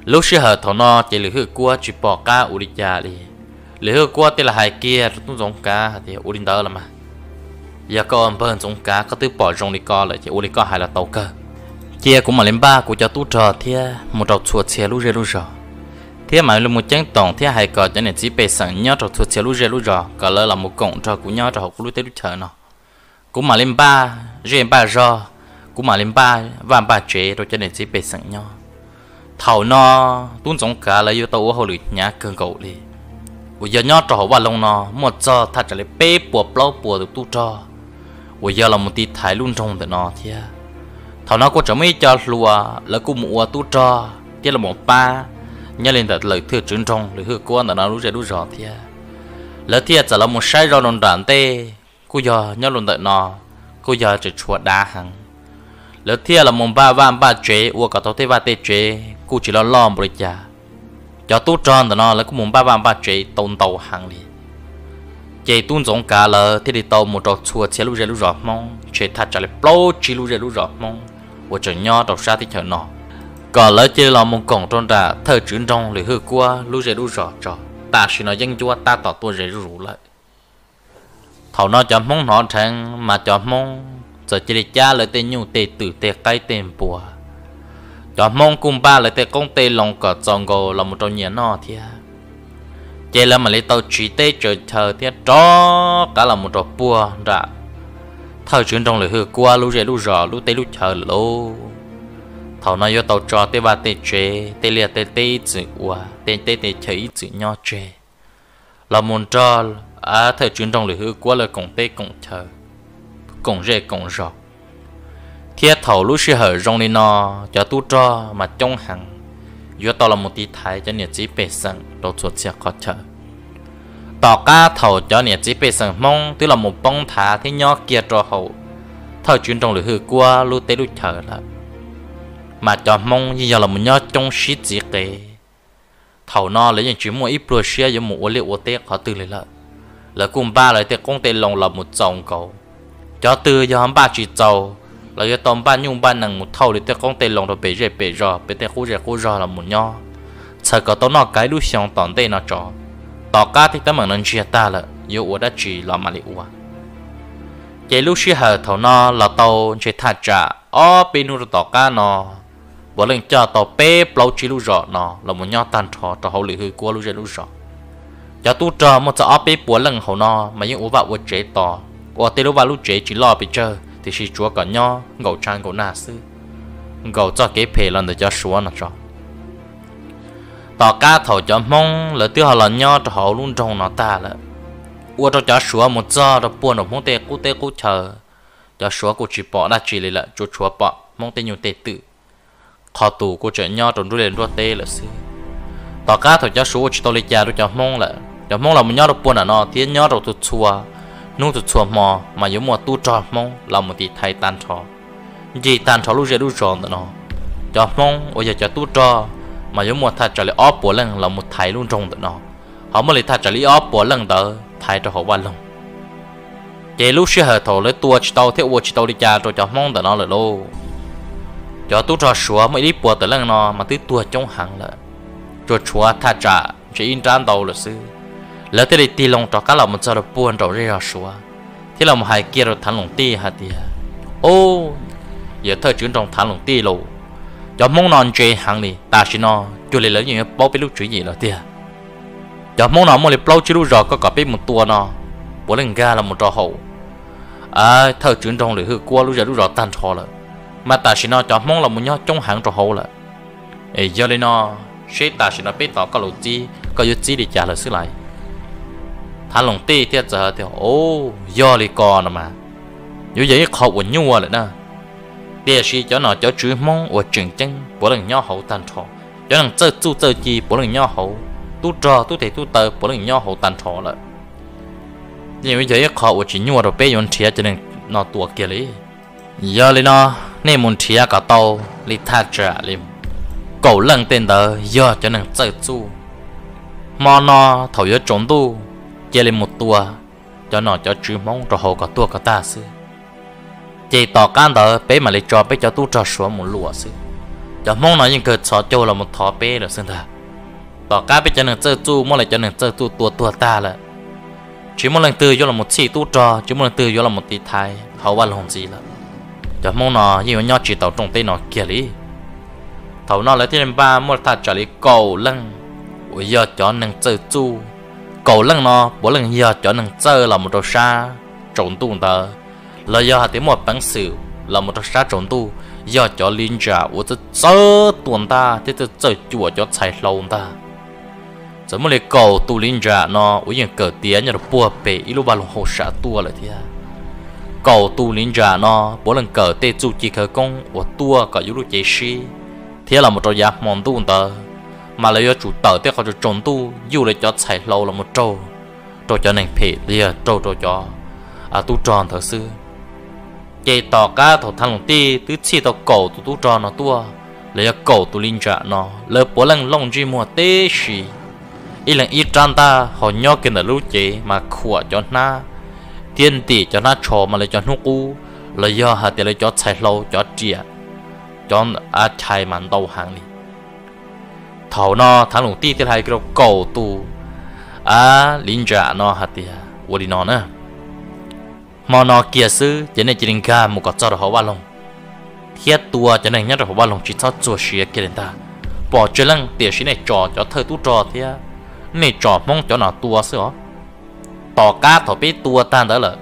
Lúc xưa hở thọ nó, chỉ lừa hư cua, chỉ bỏ cá u đi già đi. Lừa hư cua thì là hai kia tu giống cá, thì u đi đó là mà giờ có ông bơn giống cá, có thứ bỏ rong đi co lại chỉ u đi co hai là tàu cơ. Kia cũng mà lên ba của cho tu trò thì một đầu chuột xe lúc rồi lúc rồi thế mà lúc một chân tổng thế hai cò cho nên chỉ bị sẵn nhớ trong thuộc chơi lúc rê lúc rồi cả lỡ là một cổng cho cũng nhớ cho học lúc tới lúc chờ nó cũng mà lên ba riêng ba rồi cũng mà lên ba và ba chế rồi cho nên chỉ bị sẵn nhớ thầu nó tuôn giống cả là yêu tàu hồ lụy nhá cường cầu đi. Bây giờ nhớ trò học vào long nó một giờ thật trở lại bê bùa bao bùa được tu cho bây giờ là một tí thái luôn trong từ nó thế thầu nó có chẳng mấy cho lùa, là cũng mua tu cho thế là một ba nhà lên đặt lời thừa trứng trong, lời thừa quan là nó lúc giờ lúc giờ thì lời thiệt chỉ là một sai rồi đòn đoạn tê, cô giờ nhà luôn đợi nó cô giờ chỉ chuột đá hàng lời thiệt là một ba ba ba chế uo cả tàu thế ba tê chế cô chỉ lo lo một cái cho tu tròn là nó lấy cũng một ba ba ba chế tồn tàu hàng đi chế tuôn giống cả là thế thì tàu một trò chuột chế lúc giờ lúc giờ mong chế thật trả lại plô chỉ lúc giờ lúc giờ mong và chờ nhau đọc ra thì chờ nó có lỡ chơi là một cổng trong đã thờ chuyển trong lưỡi hư qua lũ rẻ lũ rõ rõ ta chỉ nói danh chúa, ta tỏ tôi rẻ rủ lại thầu nó cho mong nó thành mà cho mong giờ chỉ để cha lại tên nhu, tê tử, tê cái tên bùa. Cho mong cùng ba lại tên công, tê lòng cỏ tròn gồ là một trong nhà nó thia. Chơi là mà lấy tàu chỉ tê trời thờ thia đó cả là một trò bùa đã thờ chuyển trong lưỡi hư qua lũ rẻ lũ rõ lũ tê lũ chờ lâu thầu nó yo tàu trò tê ba tê chế tê lia tê tê chữ ua tê tê tê thấy chữ nho chế là muốn cho à thời chuyển trong lưỡi hư quá là cổng tê cổng thờ, cổng rê cổng rọ. Thiết thầu lúc xưa hở rong đi nó cho tu cho mà trong hàng yo tàu là một tí thái cho nhiệt chí bề sẵn, đồ chuột xe khó chờ tỏ ca thầu cho nhiệt chí bề sẵn mong, tức là một bông thả thế nho kia cho hậu. Thời chuyển trong lưỡi hư quá lúc tê lúc thờ là mà cho mong như giờ là một nhớ trong sĩ gì kì thầu nó lấy những chuyện mua ít bữa xia giống một liệu ô tê họ từ lấy lợi là cùng ba lấy tết công tê lòng là một chồng cầu cho từ giờ hắn ba chỉ giàu là giờ tôm ba nhung ba nằng một thầu để tết công tê lòng rồi bể rễ bể rò, bể tết khu rễ khu rò là một nho sợ có tao nó cái đuôi xong tòn tê nó trò. Tỏ cá thì tao mà nên chia ta là yêu ô đã chỉ là mà liệu à cái lúc xưa hờ thầu nó là tàu chỉ thà trả ở tỏ cá nó bỏ lên cho tàu bé bao chỉ lu rõ nó là một nhau tan trò cho hậu lì hư qua lu lu rõ. Cho tu trò một chỗ bé bỏ lần hậu nó mà những ủ vợ vợ chế tò ở tây lu vợ lu chế chỉ lo bị chơi thì chỉ chúa cả nhau ngầu trang ngầu nà sư ngầu cho kế phe lần để cho xuống nó cho tỏ cá thầu cho mong là tiêu họ là nhau cho hậu luôn trong nó ta là ua cho cho xuống một giờ rồi buồn ở mong tê cú tê cú chờ. Cho xuống cú chỉ bỏ đã chỉ là chúa chúa bỏ mong tê nhiều tê tự họ tù của trẻ nho trong đuôi lên đuôi tê là xí tỏ cá thằng cho số chỉ tao lấy cha đuôi cho mong là cho mong là một nho được buồn à nó thì nho được tụt chua nuốt tụt chua mò, mà giống mò tu trò mong là một tí thay tan trò. Gì tan trò lúc giờ lúc tròn nó cho mong bây giờ cho tu trò, mà giống mò thay trở lại óp bộ lần là một thay luôn trong nó họ mới lấy thay trở lại óp bộ lần đó thay cho họ ba lần cái lúc xưa hở thổ lấy tua chỉ tao theo chỉ tao đi cha rồi cho mong đó nó là lô cho tu trò xóa mấy đi bùa tới lần nó mà tới tua trong hàng là cho chúa tha trả, chỉ in trang đầu là sư. Lỡ thế đây tì lòng cho cá lòng một giờ được buồn rồi ra xóa thế là một hai kia rồi thằng lòng tì hả tì ô, giờ thơ chuyển trong thằng lòng tì lộ cho mong non chơi hàng đi ta xin nó cho lấy lớn như bao biết lúc chuyện gì là tì cho mong nó một lần bao chỉ lúc rồi có cả biết một tua nó bốn lần ga là một trò hậu. À thơ chuyển trong lưỡi hư qua lúc giờ lúc rồi tan trò rồi mà ta chỉ nó cho mong là muốn nhau trong hàng cho hậu là. Ấy giờ lên nó, sẽ ta chỉ nó biết tỏ có lỗ chi, có yếu chi để trả lời xứ lại. Thằng lòng tê thiệt giờ thì ô giờ lên còn mà. Như vậy khẩu của nhau à lại nè. Để sĩ cho nó cho chữ mong và chừng chân, bố lần nhau hậu tàn trò cho nên chơi tu chơi chi, bố lần nhau hậu. Tu trò, tu thể, tu tờ, bố lần nhau hậu tàn trò lại. Như vậy khó của chỉ nhau à rồi bé yon thiệt cho nên nó tua kia lấy giờ lên nó nên muốn chia cả tàu li thà trả li cổ lần tên đó giờ cho nên chơi chu mà nó thầu yếu trốn tu chơi lên một tua cho nó cho chữ mong cho hậu có tua có ta sư. Chỉ tỏ can đó bé mà lấy cho bé cho tu cho số một lúa sư. Cho mong nó những cái cho châu là một thọ bé rồi xin ta tỏ cá bé cho nên chơi tu mong lại cho nên chơi tu tua tua ta là chỉ một lần từ do là một chỉ tu trò, chỉ một lần từ do là một tí thái hậu văn hồng gì là cho mong nó như nhau chỉ tàu trong tay nó kia lý. Thầu nó lấy thêm ba một thà trả lý cầu lăng ủa giờ cho nên chơi chu. Cầu lăng nó, bố lần giờ cho nên chơi là một đồ xa trộn tu tờ là giờ hạt một bản sự là một đồ xa trộn tu. Giờ cho linh trả ủa chơi chơi tuần ta, thế chơi chơi chùa cho chạy lâu ta. Giờ mới lấy cầu tu linh trả nó ủa những cờ tiếng như là bùa bể ít lúc ba lồng hồ xã tua lại thế cầu tu linh trả nó, bố lần cờ tê chu chỉ khởi công ủa tua cả yếu lục chế sĩ thế là một trò giặc mòn tu tờ, mà lấy chủ tờ tiếp họ cho trốn tu, dù lấy cho chạy lâu là một trâu. Trâu cho nên phê lìa, trâu trâu cho. À tu tròn thật sự chạy tỏ cá thổ thằng lồng ti tứ chi tàu cổ tu tu tròn nó tua. Lấy cổ tu linh trả nó lấy bố lần long chi mua tê sĩ ý lần ít trang ta, họ nhau cái là lũ chế mà khua cho na tiền tỷ cho nó cho mà lại cho nó cú là do hạt thì lại cho chạy lâu, cho chia cho à chạy mặn đầu hàng đi. Thầu nó thằng lùng ti thì hay cái cầu tu á linh trả nó hạt thì vô đi nó nữa. Mà nó kia sư, chỉ này chỉ định gà một cái cho được hậu ba lồng thiết tua chỉ này nhất được hậu ba lồng chỉ cho chỗ xí kia đến ta. Bỏ chơi lăng tiền xí này trò cho thời tu trò thế này cho mong cho nó tua sư ó tỏ cá thọ biết tua tan đó là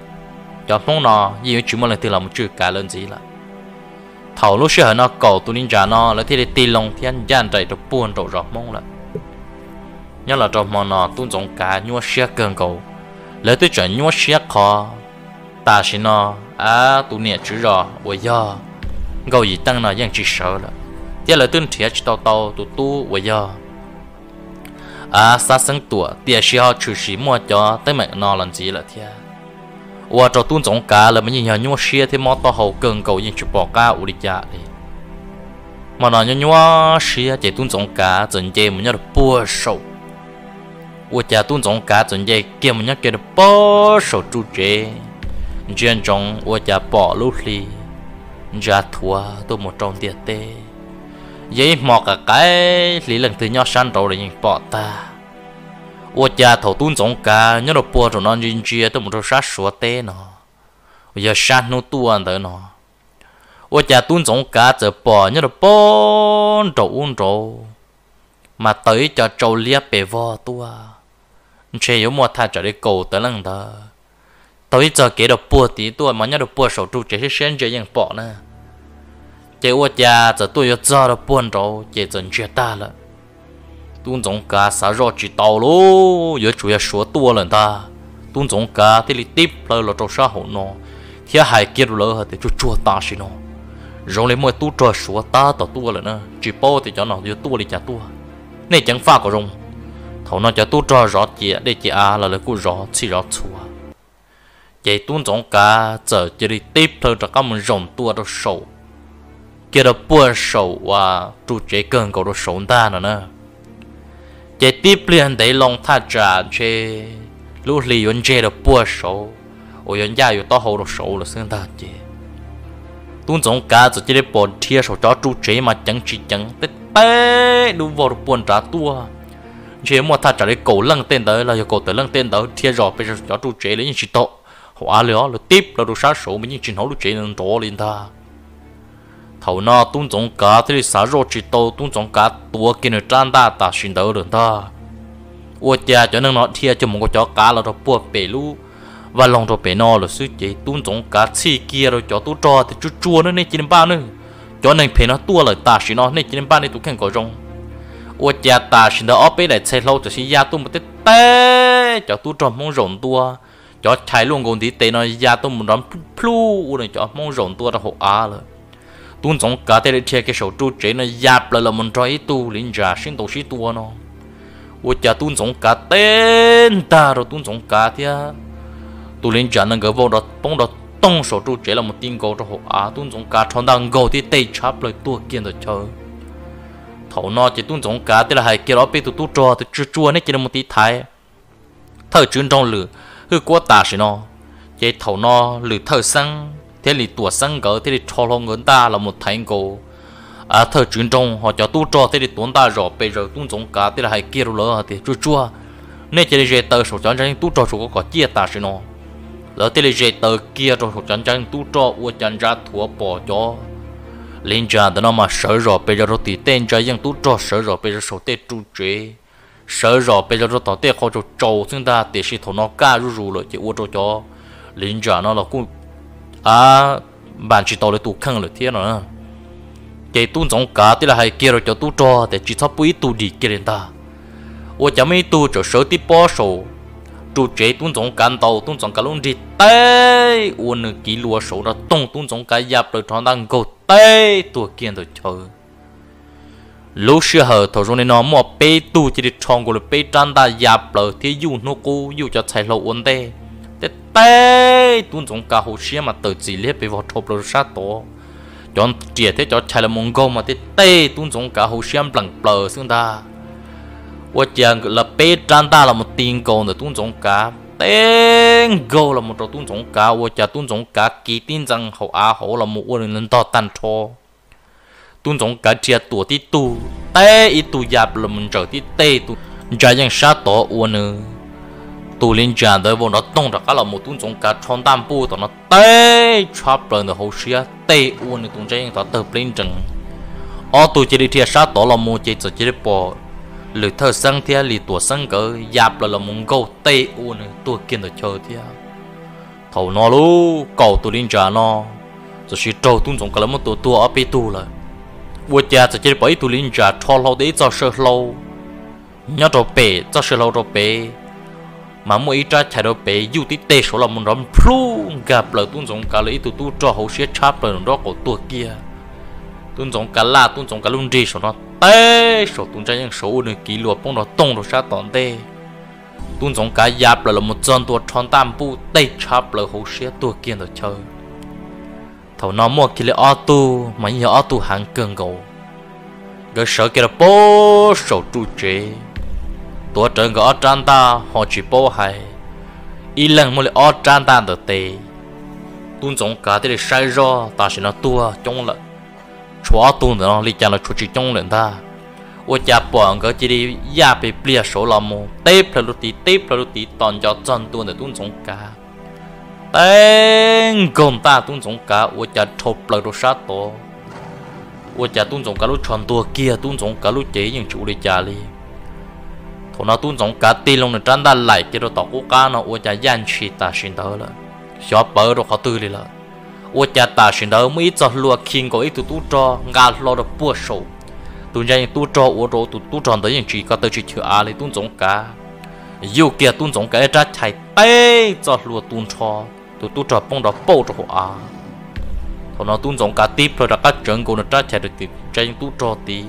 cho phong nó như chúng mình thì là một chữ cá lớn gì là thầu lúc xưa nó cầu tu ninh trả nó là thì tì lòng thiên gian chạy được buồn rồi rõ mong là nhớ là trong mong nó tu giống cá nhua xe cơn cầu. Lấy tôi chuẩn nhua xe khó ta xin nó à tu niệm chữ rõ ôi do. Gầu gì tăng nó vẫn chỉ sợ là thế là tuân thiệt chỉ tao tao tu tu ôi do à sa sân tuổi tiệt sĩ họ chủ sĩ mua cho, tới mẹ nó lần gì là thế? và cho tuân trọng cá là mình nhìn nhau xia thì mót to hậu cần cầu nhìn chụp bỏ cá u đi chả đi. Mà nó nhau nhau xia chỉ tuân trọng cá chân dây mình nhau được bua sầu. Và cha tuân trọng cá chân dây kia mình nhau kia được bó sầu chú chế chuyện trong và cha bỏ lúc đi ra thua, tôi một trong tiệt tê vậy mò cả cái, lý lần từ nhau san đầu để nhìn bỏ ta. Ô cha thầu tuôn giống cả, nhớ đồ bùa rồi non riêng chia tôi một đồ sát sủa tê nó. Giờ san nó tuôn tới nó. Ô cha tuôn giống cả giờ bỏ, nhớ đồ bốn trâu uốn trâu mà tới cho trâu liếc bề vò tua. Chế yếu mua thay cho đi cầu tới lần đó. Tới giờ kế đồ bùa tí tua mà nhớ đồ bùa sầu trụ chế sẽ xem chế yên bỏ nữa chế quốc gia giờ tôi giờ giờ là buồn rồi chế dần chia ta là tuôn giống cá xả rõ chỉ tàu lô giờ chủ yếu số tua lần ta tuôn giống cá thì li tiếp lời là trong xã hội nó thì hai kia rồi hả thì chú chua ta xí nó rồi lấy mọi tu trời số ta tàu tua lần nữa chỉ bao thì cho nó giờ tua đi chả tua này chẳng pha có rong thầu nó cho tu trời rõ chị để chị à là lời cô rõ chỉ rõ chua chế tuôn giống cá giờ chỉ đi tiếp lời cho các mình rồng tua đâu sầu kia đó bùa sầu và trụ chế cơn cầu đó sống ta nữa nè. Chế tiếp liền đấy lòng tha trả chế lúc lì yến chế đó bùa sầu. Ở yến gia yến tao hậu đó sầu là xương ta chế tuôn giống cá rồi chế để bồn thiê sầu cho trụ chế mà chẳng chỉ chẳng. Tết bé đúng vào bồn trả tua. Chế mà tha trả đấy cổ lăng tên đấy là cổ tới lăng tên đấy thiê rồi bây giờ cho trụ chế lấy những chỉ tội. Hóa lửa rồi tiếp là đồ sát số mấy những chuyện hậu trụ chế nên to lên ta thầu nó tung giống cá thì xả rô chỉ tàu tung giống cá tua kia nó tràn ta ta xin đỡ được ta. Ủa cha cho nên nó thiệt cho một con chó cá là nó bùa bể lu và lòng rồi bể nó là sư chế tung giống cá chi kia rồi cho tu trò thì chú chua nữa nên chỉ ba nữa. Cho nên phải nó tua là ta xin nó nên chỉ ba nên tu khen có rong. Ủa cha ta xin đó bể lại xe lâu cho xin gia tu một tết té. Cho tu trò mong rộng tua. Cho chạy luôn còn tí tê nó ya tu một đám plu ủa này cho mong rộng tua ra hộ á rồi tuôn giống cả thế để cái sầu tru chế nó dạp lại là mình trói tu linh giả sinh tổ sĩ tu nó. Tôi chả tuôn giống cả tên ta rồi tuôn giống cả thế tu linh giả năng cái vô đó bông đó tông sầu tru chế là một tin cầu cho họ à tuôn giống cả thằng đang gầu thì tây chắp lại tua kiến được chơi thầu nó chỉ tuôn giống cá thế là hai kia đó bị tụ tu cho thì chua chua này chỉ là một tí thái thở chuyên trong lửa, hư quá tà sĩ nó. Chỉ thầu nó lửa thở sang thế thì tuổi sang cỡ, thế thì cho lòng người ta là một thành cổ. À thời chuyên trong họ cho tu cho thế thì tuấn ta rõ, bây giờ tuấn giống cả, thế là hai kia lỡ, thì chua chua nên chỉ là dễ tờ số chọn cho tu cho số có chia tà sẽ nó. Lỡ thế thì dễ tờ kia rồi số chọn cho tu cho uo chân ra thua bỏ cho lên cha đó nó mà sợ rõ, bây giờ rồi thì tên cha yang tu cho sợ rõ, bây giờ số tên tu chế sợ rõ, bây giờ rồi tao tên họ cho trâu chúng ta để sẽ thổ nó ca rú rú rồi chỉ uo cho cho lên cha nó là cũng à bạn chỉ tao lấy tụ khăn rồi thế nữa cái tụ giống cá thì là hay kia rồi cho tụ cho để chỉ thắp bụi tụ đi kia lên ta. Ô chả mấy tụ cho sớm tí bỏ số, tụ chế tụ giống cá tàu tụ giống cá luôn đi tay, ô nửa kí lúa sổ nó tông tụ giống cá giáp rồi thằng đang gấu tay, tụ kia rồi chơi lúc xưa hở thầu rồi nó mua bê tụ chỉ để tròn của bê trang ta giáp rồi thì dù nó cũ, dù cho chạy lâu ổn tê bé tuôn giống cả hồ xia mà tự chỉ liếc về vào chộp rồi sát tổ. Chọn trẻ thế cho chạy là mông gom mà thế tê tuôn giống cá hồ xia bằng bờ xương ta và chàng là bê trăn ta là một tiền còn là tuôn giống cả. Tên gô là một trò tuôn giống cả và chả tuôn giống cả kỳ tin rằng hậu á hậu là một quân nhân to tan cho tuôn giống cả trẻ tuổi tí tu tê ít tu giáp là mình trở tí tê tu trái rằng sát tổ quân nữa 呢？tu lên trả tới bọn nó tung ra cả là một tuần trong cả tròn tam bu tao nó tê chắp lên được hậu xia tê uốn được tuần trên tao tập lên chân ở tu chỉ đi thiệt sát tao là một chỉ chỉ đi bỏ lử thơ sang thia lì tua sang cỡ giáp là là mông câu tê u nữa tua kiên được chờ thia thầu nó lu cầu tu linh trả nó rồi chỉ trâu tung trong cả là một tua tua ở bên tu là vua cha sẽ chỉ bỏ tu linh trả cho lâu để cho sơ lâu nhớ đồ bể cho sơ lâu đồ bể mà mỗi ít ra chạy đồ bé yêu tí tê số là một rắm plu gặp lời tung giống cả lấy tụ tu cho hậu sẽ chắp lời đó của tua kia. Tung giống cả la tung giống cả luôn đi số nó tê số tung trái những số này kỷ luật bông nó tung rồi sát tòn tê. Tung giống cả giáp là một dân tua tròn tam bu tê chắp lời hồ sẽ tua kia nó chơi thầu nó mua kia là ô tô mà như ô hàng cường gầu gỡ sợ kia là bố sổ trụ chế tua trận cái ô tràn ta, họ chỉ bố hay ý lần mua là ô tràn ta được tê tung giống cả thì sai rồi ta sẽ nó tua trong lại chúa tuôn nó lý cha là chúa chỉ trong lần ta. Ô cha bọn cái chỉ đi ya bị bia số làm mù. Tép là lúc tí tép là lúc tí, toàn cho chân tuôn để tuôn giống cá tên gồm ta tuôn giống cá ô cha chụp lại đồ sát tổ. Ô cha tuôn giống cá lúc tròn tua kia, tuôn giống cá lúc chế những chủ lý cha li phụ nó tuôn giống cá tì lông nó trăn đa lại cái đồ tàu cố cá nó ua cha gian chi ta xin đỡ là xóa bờ đồ khó tư đi là ua cha ta xin đỡ mới cho lúa kinh có ít tụ tụ cho ngà lo đồ bùa sầu tụ nhà những tụ cho ua đồ tụ tụ tròn tới những chỉ có tới chỉ chữ à lấy tuôn giống cá yêu kia tuôn giống cá ra chạy tê cho lúa tuôn cho tụ tụ cho bông đó bầu cho à phụ nó tuôn giống cá tiếp rồi ra các trường của nó ra chạy được tiền chân tụ cho tiền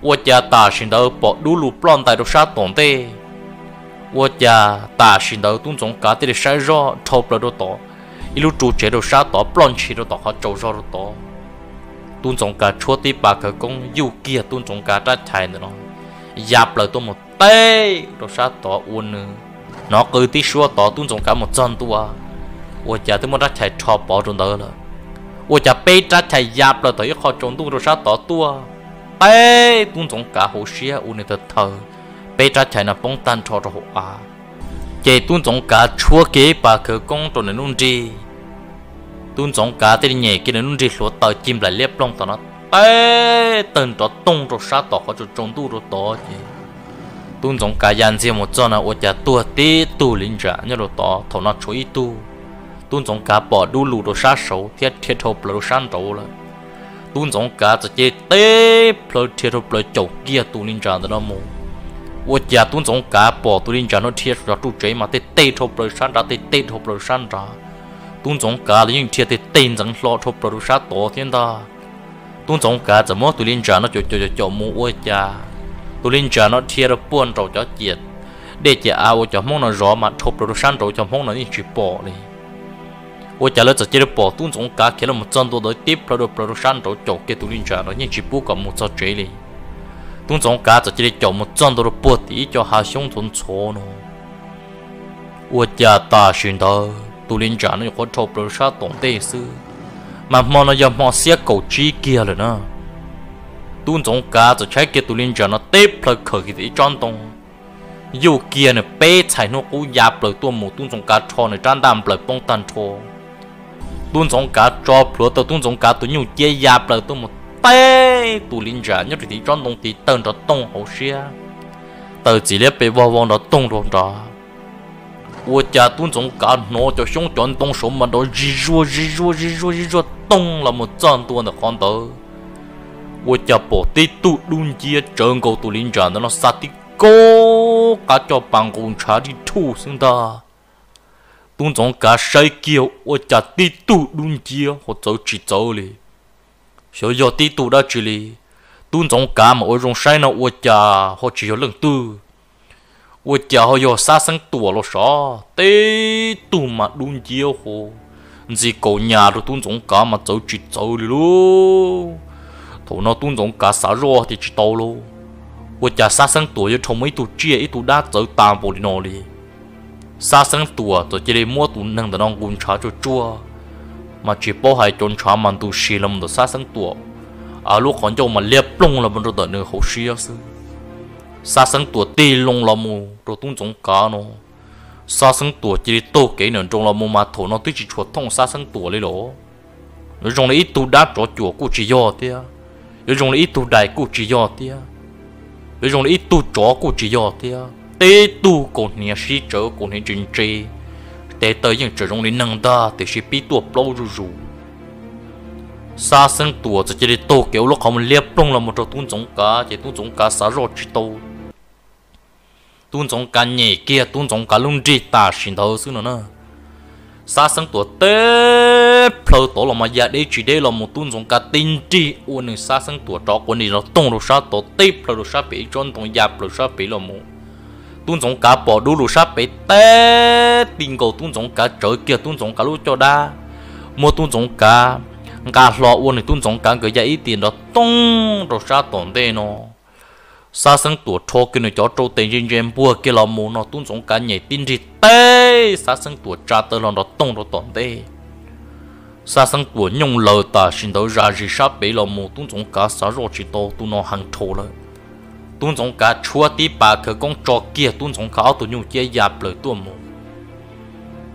我家大选的把路路 plan 带到啥东的，我家大选的tu giống cả tới晒热，抽不了多。ilu trụ chế đồ sa tỏ plon chỉ đồ tỏ họ trâu do đồ tỏ tuôn trong cả chúa tí bà khởi công yêu kia tuôn trong cả ra chạy nữa nó dạp lời tôi một tê đồ sa tỏ uôn nữa nó cứ tí xua tỏ tuôn trong cả một chân tua ủa chả tôi muốn ra chạy cho bỏ trong đó là ủa chả bê ra chạy dạp lời tỏ họ trông tu đồ sa tỏ tua Tê tuôn trong cả hồ xia u nữa thờ. Bê ra chạy nó bông tan cho đồ à chạy tuôn trong cả chúa kế bà khởi công trong nung gì tuôn trong cả tên nhẹ kia nên nung gì số tờ chim lại liếp long tao nó. Tê từng cho tung cho sát tỏ họ cho trồng tu cho tỏ chứ tuôn trong cả dàn gì một chỗ nào ở nhà tua tê tu linh trả nhớ rồi tỏ, thầu nó chú ý tu. Tuôn trong cả bỏ đu lù rồi sát sầu, thiết thiết hộp rồi sát trâu rồi tuân giống cá tự chế tế plo thiệt rồi plo chậu kia tuôn lên tràn đó mù. Ô chả tuân giống cá bỏ tuân linh tràn nó thiệt rồi tuôn chế mà tế tế thô plo san ra tế tế thô plo san ra. Tuân giống cá là những thiệt tế tên rằng lo thô plo san tổ thiên ta. Tuân trọng cá giống cá 怎么 tuân linh tràn nó chậu chậu chậu mù ô chả tuân linh tràn nó thiệt rồi buôn trầu cho chết. Để chả ao cho mong nó rõ mà thô plo san trầu cho mong nó những chỉ bỏ đi. tôi trả lời cho chỉ bỏ tuôn trong cả khi là một chân tôi tới tiếp rồi rồi sang rồi cho cái tụi linh trả nó như chỉ bù cả một giờ chơi đi tung giống cá cho chỉ cho một trăm đô bữa tí cho hai sống thôn chó nó 我家大选的杜林长那火车不是啥懂得事，mà mà nó giờ mà xe cầu chi kia rồi nè tuôn giống cá rồi trái kia tu linh cho nó tép lời khởi cái tròn tông dù kia này bé chạy nó cũng dạp lời tuôn một tuôn giống cá cho này tràn đam lời bông tan cho tuôn giống cá cho bữa tao tuôn giống cá tụi nhiều chia giáp là tụi một tay tụi linh giả nhất thì trong đồng thì tần cho tông hậu xia. Tờ chỉ liếc bị vào vòng đó tông rồi đó ủa cha tuôn giống cá nó cho xuống chọn tông số mà nó rì rùa rì rùa rì rùa rì rùa tông là một trận tuôn được con tớ ủa cha bỏ tê tụ đun chia trơn cầu tụi linh giả nó sát tí cô cá cho bằng cùng trả đi thu xương ta tung trong cả sai kia ô chả tí tu đun chia họ cháu chỉ cháu li số giờ tí tu đã chỉ li tung trong cả mà ô trong sai nào ô chả họ chỉ có lần tư ô chả họ giờ xa sáng tua lo sao tê tu mà đun chia họ chỉ có nhà rồi tung trong cả mà cháu chỉ cháu li luôn thằng nó tung trong cả xã rồi thì chỉ tao luôn ô chả xa sáng tua giờ trong mấy tu chia ít tu đã cháu tạm bộ đi nó li sa sinh tuổi rồi chỉ để mua tuổi nâng đàn ông gun chó cho chua, mà chỉ bỏ hai chôn chó mà tuổi xì lầm tổ sa sinh tuổi, à lúc còn cho mà liệp lông là bên rồi đợi nữa hậu xì á sư sa sinh tuổi tì lông là mù rồi tung giống cá nó. Sa sinh tuổi chỉ tô cái nền trong là mù mà thổ nó tuy chỉ chuột thông sa sinh tuổi lấy đó rồi trong ít tu đá cho chùa cũng chỉ do tia. Rồi trong ít tu đại cũng chỉ do tia. Rồi trong ít tu chó cũng chỉ do tia tế tu còn nia sĩ trở còn nia trình trì. Tế tới những trở rong đến năng đa tế sĩ bị tuổi lâu rù rù. Sa sinh tuổi chỉ để tô kéo lúc họ mình liệp lông là một trò tuôn giống cá chỉ tuôn giống cá sa rồi chỉ tô. Tuôn giống cá nhẹ kia, tuôn giống cá lung trì ta xin thâu xứ nữa sa sân tuổi tết phơi tổ là mà giờ đây chỉ đây là một tuôn giống cá tinh trì uốn nên sa sân tuổi trọ của này nó tung rồi sa tổ tết phơi rồi sa bị trôn tung giáp dạ rồi sa bị là một tuôn trong cá bỏ đủ rồi sáp bị té tiền cầu tuôn trong cá trời kia tuôn trong cá lú cho đa. Mua tuôn trong cá cá lọ uôn thì tuôn trong cá cái giá ít tiền đó tung rồi sa tổn tê nó. Sa sinh tuổi cho cái này cho trâu tiền riêng riêng bùa cái lò mù nó tuôn giống cả nhảy tin gì tê. Sa sinh tuổi cha tơ đó, tông đồ tổn tê. Sa sinh tuổi nhung lờ ta xin đầu ra gì sáp bị lò mù tuôn giống cả sa rồi chỉ to tu nó hàng thô rồi tuôn giống cả chua tí bà khờ công cho kia tuôn giống cả tụ nhung chia giáp lời tuôn mù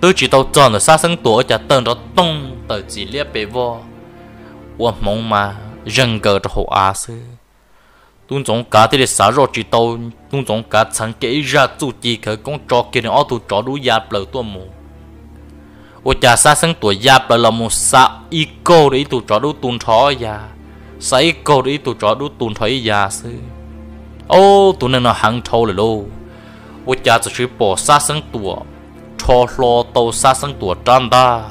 tôi chỉ tàu tròn là xa sân tuổi chả tần đó tông tờ chỉ liếc bề vô ủa mong mà rừng gờ cho hộ á sư tuôn giống cả thì để xả rồi chỉ tàu tuôn giống cả chẳng kể ra chủ chỉ khờ công cho kia nó tụ cho đủ giáp lời tuôn mù ủa cha xa sân tuổi giáp lời là một xa y cô để tụ cho đủ tuôn thọ già sai cô để tụ cho đủ tuôn thọ già sư ô, tụi nó nó hàng thâu rồi lô. Ô cha chỉ chỉ bỏ sa sinh tuổi cho lo tàu sa sinh tuổi tràn ta.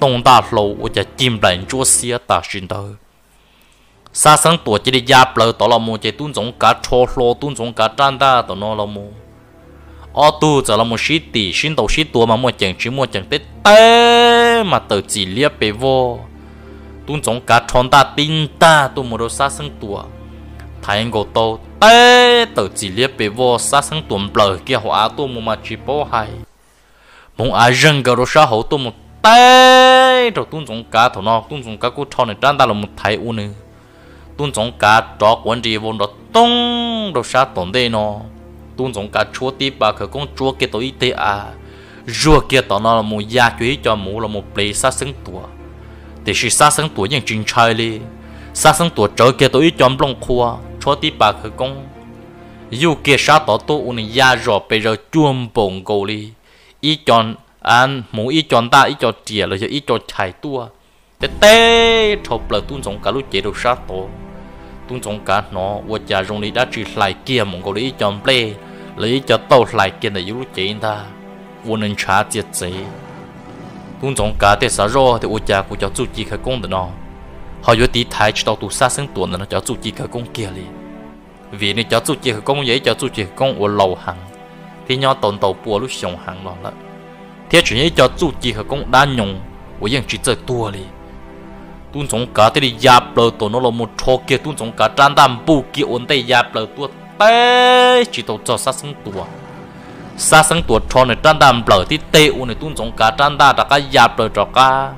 tông ta lô ô cha chim lại chúa xia ta xin đời sa sang tuổi chỉ đi giáp lời tao là mua chỉ tuôn giống cá cho lo tuôn giống cá trăn ta tao nó là mua ở tu giờ là một sĩ tỷ xin đầu sĩ tuổi mà mua chẳng chỉ mua chẳng tết tê mà tự chỉ liếc bề vô. Tuôn giống cá tròn ta tin ta tụi mua đồ sa sang tuổi thái ngô tô tê tự chỉ liếc bề vô sát sang tuần bờ kia họ tu một mà chỉ bỏ hay. Muốn ai rừng cái rô sa hậu tu một tê, rồi tuôn giống cá thằng nó tuôn giống cá cú tròn này trăn ta là một thái u nữa tuôn giống cá trọ quần gì vốn đó tung rô sát tổn đây nó tuôn giống cá chúa tí bà khởi con chúa kia tôi tê à. Rùa kia tỏ nó là một gia chuối cho mũ là một bề sát sinh tuổi thì sự sát sinh tuổi những trình trai đi sát sinh tuổi trở kia tôi chọn long khua cho tí bà khởi công, dù kia sát tỏ tu un gia rò bây giờ chuông bồng cầu đi ý chọn an muốn ý chọn ta ý chọn trẻ là ý chọn chạy tua. Tê tê chụp là tuôn giống cả lúc chế độ sát tổ tuôn giống cả nó và cha rong đi đã chỉ lại kia cầu đi ít chọn play lấy cho tàu lại kia để yếu lúc chế ta. U nên trả tiệt chế tuôn giống cả tê sa rồi thì và cha của cháu chú chỉ khởi công được nó họ vừa tí thái cho tụ sát sinh tuần nó cho chú chỉ khởi công kia liền vì nên cho chú chỉ khởi công vậy, cho chú chỉ khởi công ở lầu hàng thì nhau tồn tàu bùa lúc sống hàng đó là. Thế chuyện ấy cho chú chỉ khởi công đa nhung của dân chỉ chơi tua liền tuôn sống cả thế thì giáp lờ tổ nó là một trò kia, tuôn sống cả trang đam bù kia ổn tay giáp lờ tua tê, chỉ tàu cho sát sinh tuần sát sinh tuần trò này trang đam lờ thì tê ổn này, tuôn sống cả trang đam đã cái giáp lờ trò cả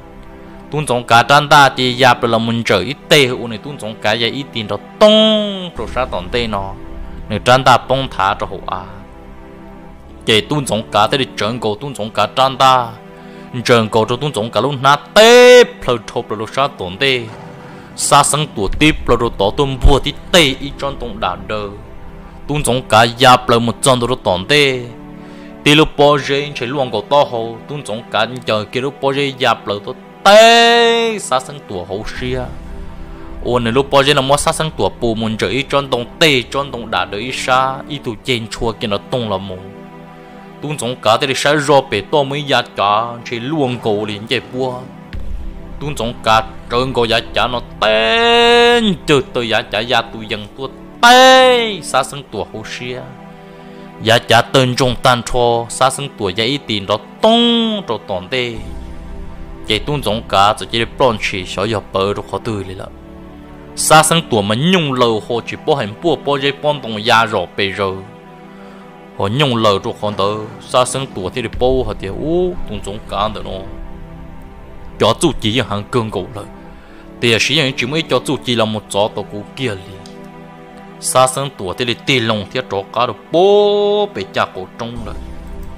tuôn giống cá tràn ta thì giáp lờ là mình chờ ít tê ổn này tuôn giống cá ya ít tiền đó tông, rồi sao tòn tê nó? Này tràn ta bông thả cho hộ à. Cái tuôn giống cá thế đi chọn cầu tuôn giống cá tràn ta. Trường cầu cho tuôn giống cả luôn nát tê, phơi thộp rồi sao tổn tê. Sa sang tuổi tiếp rồi rồi tổ tuôn vua thì tê ít trong tông đàn đờ. Tuôn giống cả giáp rồi một chân rồi tổn tê. Tí lúc bỏ rơi chỉ luôn cầu to hồ tuôn giống cả chờ kia lúc bỏ rơi giáp rồi tôi tê sa sang tua hậu xia ôn này lúc bao giờ nó mua sa sang tua bù môn chơi chọn đồng tê chọn đồng đàn đờ ít sa ít tu chen chua kia nó tung là mù. Tung giống cả thế sẽ rõ bể to mới ya cả chỉ luôn cầu liền chạy bua. Tung giống cả trơn cầu ya cả nó tê chơi từ ya cả ya tu dân tu tê sa sang tua hậu xia giá trả tên trong tan cho sa sân tuổi giấy tiền đó tông rồi toàn tê chạy tuôn giống cá chỉ chỉ plon chỉ sợ giờ bờ rồi khó tươi lên sa sân tuổi mà nhung lâu hồ chỉ bỏ hành bua bỏ dây bón đồng ya rõ bể rồi họ nhung lờ cho khó tớ, xa sinh tuổi thì được họ thì ô tung giống cá được nó cho chủ chỉ hàng cương cổ lời. Thì sử dụng chỉ mới cho chủ chỉ là một chó tổ cú kia liền xa sinh tuổi thì được tiền lòng thì chó cá được bố bị cha cổ trong lời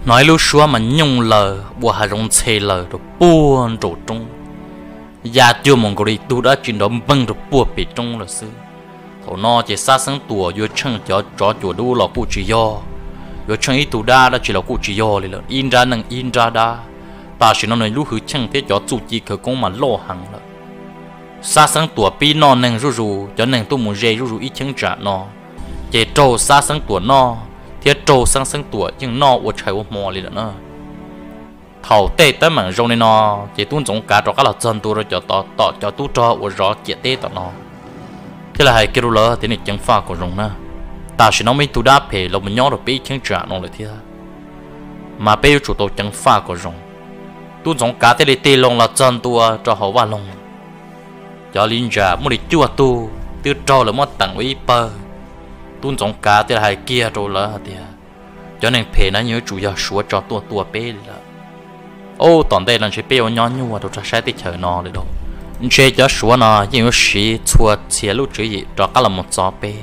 nói lưu xưa mà nhung lờ bùa hà rong xe lờ rồi buồn trổ trung, gia tiêu mong gọi tu đã chuyển đó bưng rồi bùa bị trung là sư. Thổ nó chỉ xa sáng tuổi vô chân cho cho chùa đu lọ cụ chỉ do. Vô chân ít tu đa đã chỉ là cụ chỉ yo lên in ra năng in ra đa. Ta chỉ nó nói lúc hứa chân thế cho chủ chỉ khởi công mà lo sát sáng tuổi pi nó năng rú rú, cho nâng tu muốn dây rú rú ít chân trả nó chỉ trâu xa sáng tuổi nó thế trâu sang sang tuổi nhưng nó ở chạy ở mò lên nữa thầu tê tới mảng rong này nó chỉ tuôn giống cả cho các là chân tu rồi cho tọ tọ cho tu cho ở rõ chỉ tê tọ nó thế là hai kêu lỡ thế này chẳng pha của rong nữa ta chỉ nói mình tu đáp phê lòng mình nhớ được biết chẳng trả nó lại thế mà bây giờ chủ tổ chẳng pha của rong tuân giống cá thế này tê lòng là chân tu cho họ vào lòng cho linh giả muốn đi chua tu tiêu cho là mất tặng với bờ tuôn trong cá thì là hai kia rồi là thì cho nên phe nó nhớ chủ yếu số cho tua tua bê là ô toàn đây là chỉ bê ở nhau nhau rồi cho sai thì chờ nó rồi đâu chế cho số nó nhưng mà sĩ chua chia lúc chữ gì cho cả là một gió bê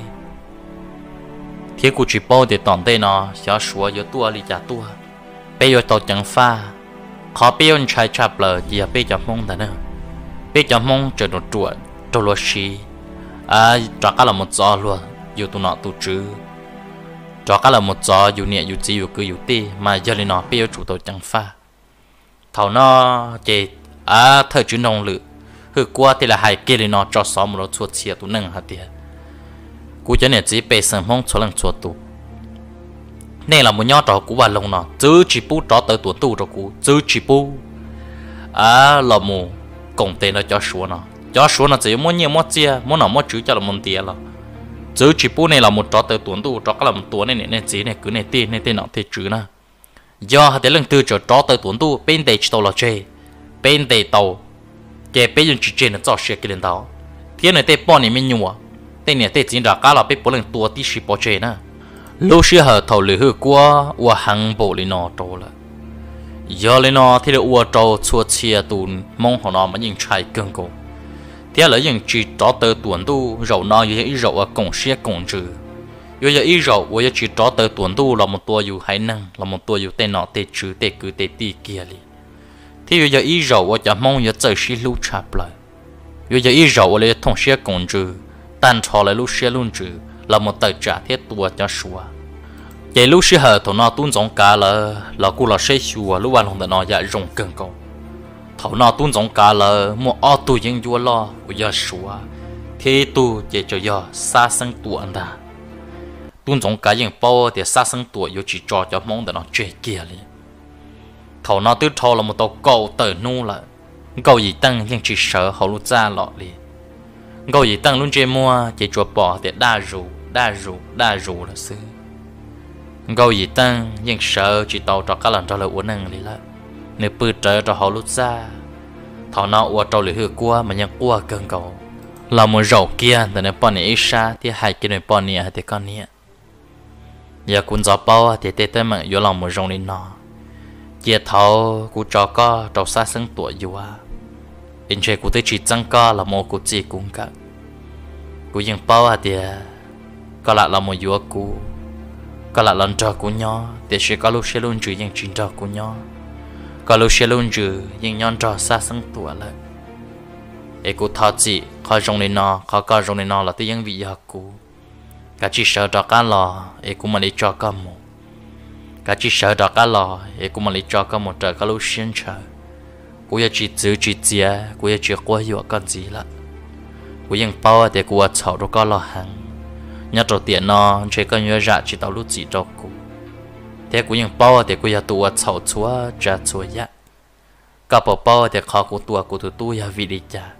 thế cụ chỉ bao thì toàn đây nó cho xóa cho tua đi trả tua bây giờ tàu chẳng pha khó bây giờ chạy chạp lờ gì à bây giờ mong thế nào bây giờ mong chờ nó chuột cho lo xí à cho cả là một gió luôn dù tụ nọ tụ trừ cho cả là một gió dù nhẹ dù chi dù cứ dù ti mà giờ lên nó bây giờ chủ tàu chẳng pha. Thầu nó chê à thời chuyến nông lự hư qua thì là hai kia lên nó cho xóm một nó chuột chia tụ nâng hạt tiền cú cho nên chỉ bề sân mong cho lần chuột tụ, nên là một nhỏ trò cú bà lồng nó chứ chỉ bu trò tới tuổi tu rồi cú chứ chỉ bu à là mù công tên nó cho số nó cho số nó chỉ muốn nhiều muốn chia muốn nào muốn chữ cho là muốn tiền rồi chứ chỉ bu này là một trò từ tuấn tu trò cái là một tuấn này này chỉ này, cứ này tiền này tiền nào thì chữ na. Do hạt lần từ cho trò từ tuấn tu bên đây chỉ tàu là chơi bên đây tàu cái bên dùng chỉ chơi là cho xe cái lên tàu. Thiên này tê bọn này mình nhua. Tên này tên chỉ là cá là biết bốn lần tua tí chỉ bỏ chơi na. Lúc xưa hở thầu lửa hư qua và hàng bộ lên nó trâu là. Giờ lên nó thì là ua trâu chua chia tùn mong họ nó mà nhìn trai cưng cổ thế là những chỉ trò tờ tuần tu rậu nó như ý rậu ở cổng xe cổng trừ. Yo giờ ý rậu và chỉ trò tờ tuần tu, là một tua dù hay năng, là một tua dù tên nọ tên trừ tên cứ tên tì kia li thì giờ ý rậu và chả mong giờ chơi xí lưu chạp lại. Yo giờ ý rậu là thong xe cổng trừ tan trò lại lưu xe luôn trừ, là một tờ trả thế tua cho sủa vậy lúc xe hở thằng nó tuôn giống cá là là cô là xe sủa lúc anh hùng nó dạ rồng cần cầu thầu nó tuôn giống cá là mua ô tu yên vua lo của giờ sủa thế tu chỉ cho giờ xa sinh tua anh ta tuôn giống cá yên bao thì xa sinh tua yếu chỉ cho cho mong để nó chơi kia liền thầu nó tứ thầu là một tàu cầu tờ nu là cầu gì tăng nhưng chỉ sợ hậu lúc ra lọ liền cầu gì tăng luôn chơi mua chỉ chùa bỏ để đa rủ đa rủ đa rủ là sư cầu gì tăng nhưng sợ chỉ tàu cho các lần cho lời uốn năng đi là nếu bự trở cho họ lút ra. Thọ nó ua trâu lưỡi hư qua mà nhang qua cơn cầu là một rau kia thì nơi bọn này xa thì hai cái nơi bọn này thì con này. Giờ cũng gió bao thì tê tê mà vô lòng một rồng lên nó giờ thầu cú cho co, trâu xa sưng tuổi yêu à in chơi cũng tới chỉ tăng co là một cụ chỉ cũng cả cũng ยัง bao thì có lại là một yêu cú, có lại lần trò của nhau thì sẽ có lúc sẽ luôn chữ những chuyện trò của nhau có lúc sẽ luôn chữ những nhon trò xa sinh tuổi lại ấy cũng thọ chỉ khó rong lên nó khó có rong lên nó là tự những vị yêu cũ cả chỉ sợ trò cá lò ấy cũng mà đi cho có một cả chỉ sợ trò cá lò ấy cũng mà đi cho có một trời có lúc xuyên trời cũng要chỉ giữ chỉ chia cũng要chỉ qua hiệu con gì là cũngยังbao để cũng chậu rồi có lo hàng nhớ trò tiền nó chỉ có nhớ ra chỉ tao lúc gì cho cụ thế cũngยังbao để cũng要tua chậu chúa trả chúa ya cả bộ bao để khó cũng tua cũng tụi tôi ya vì đi cha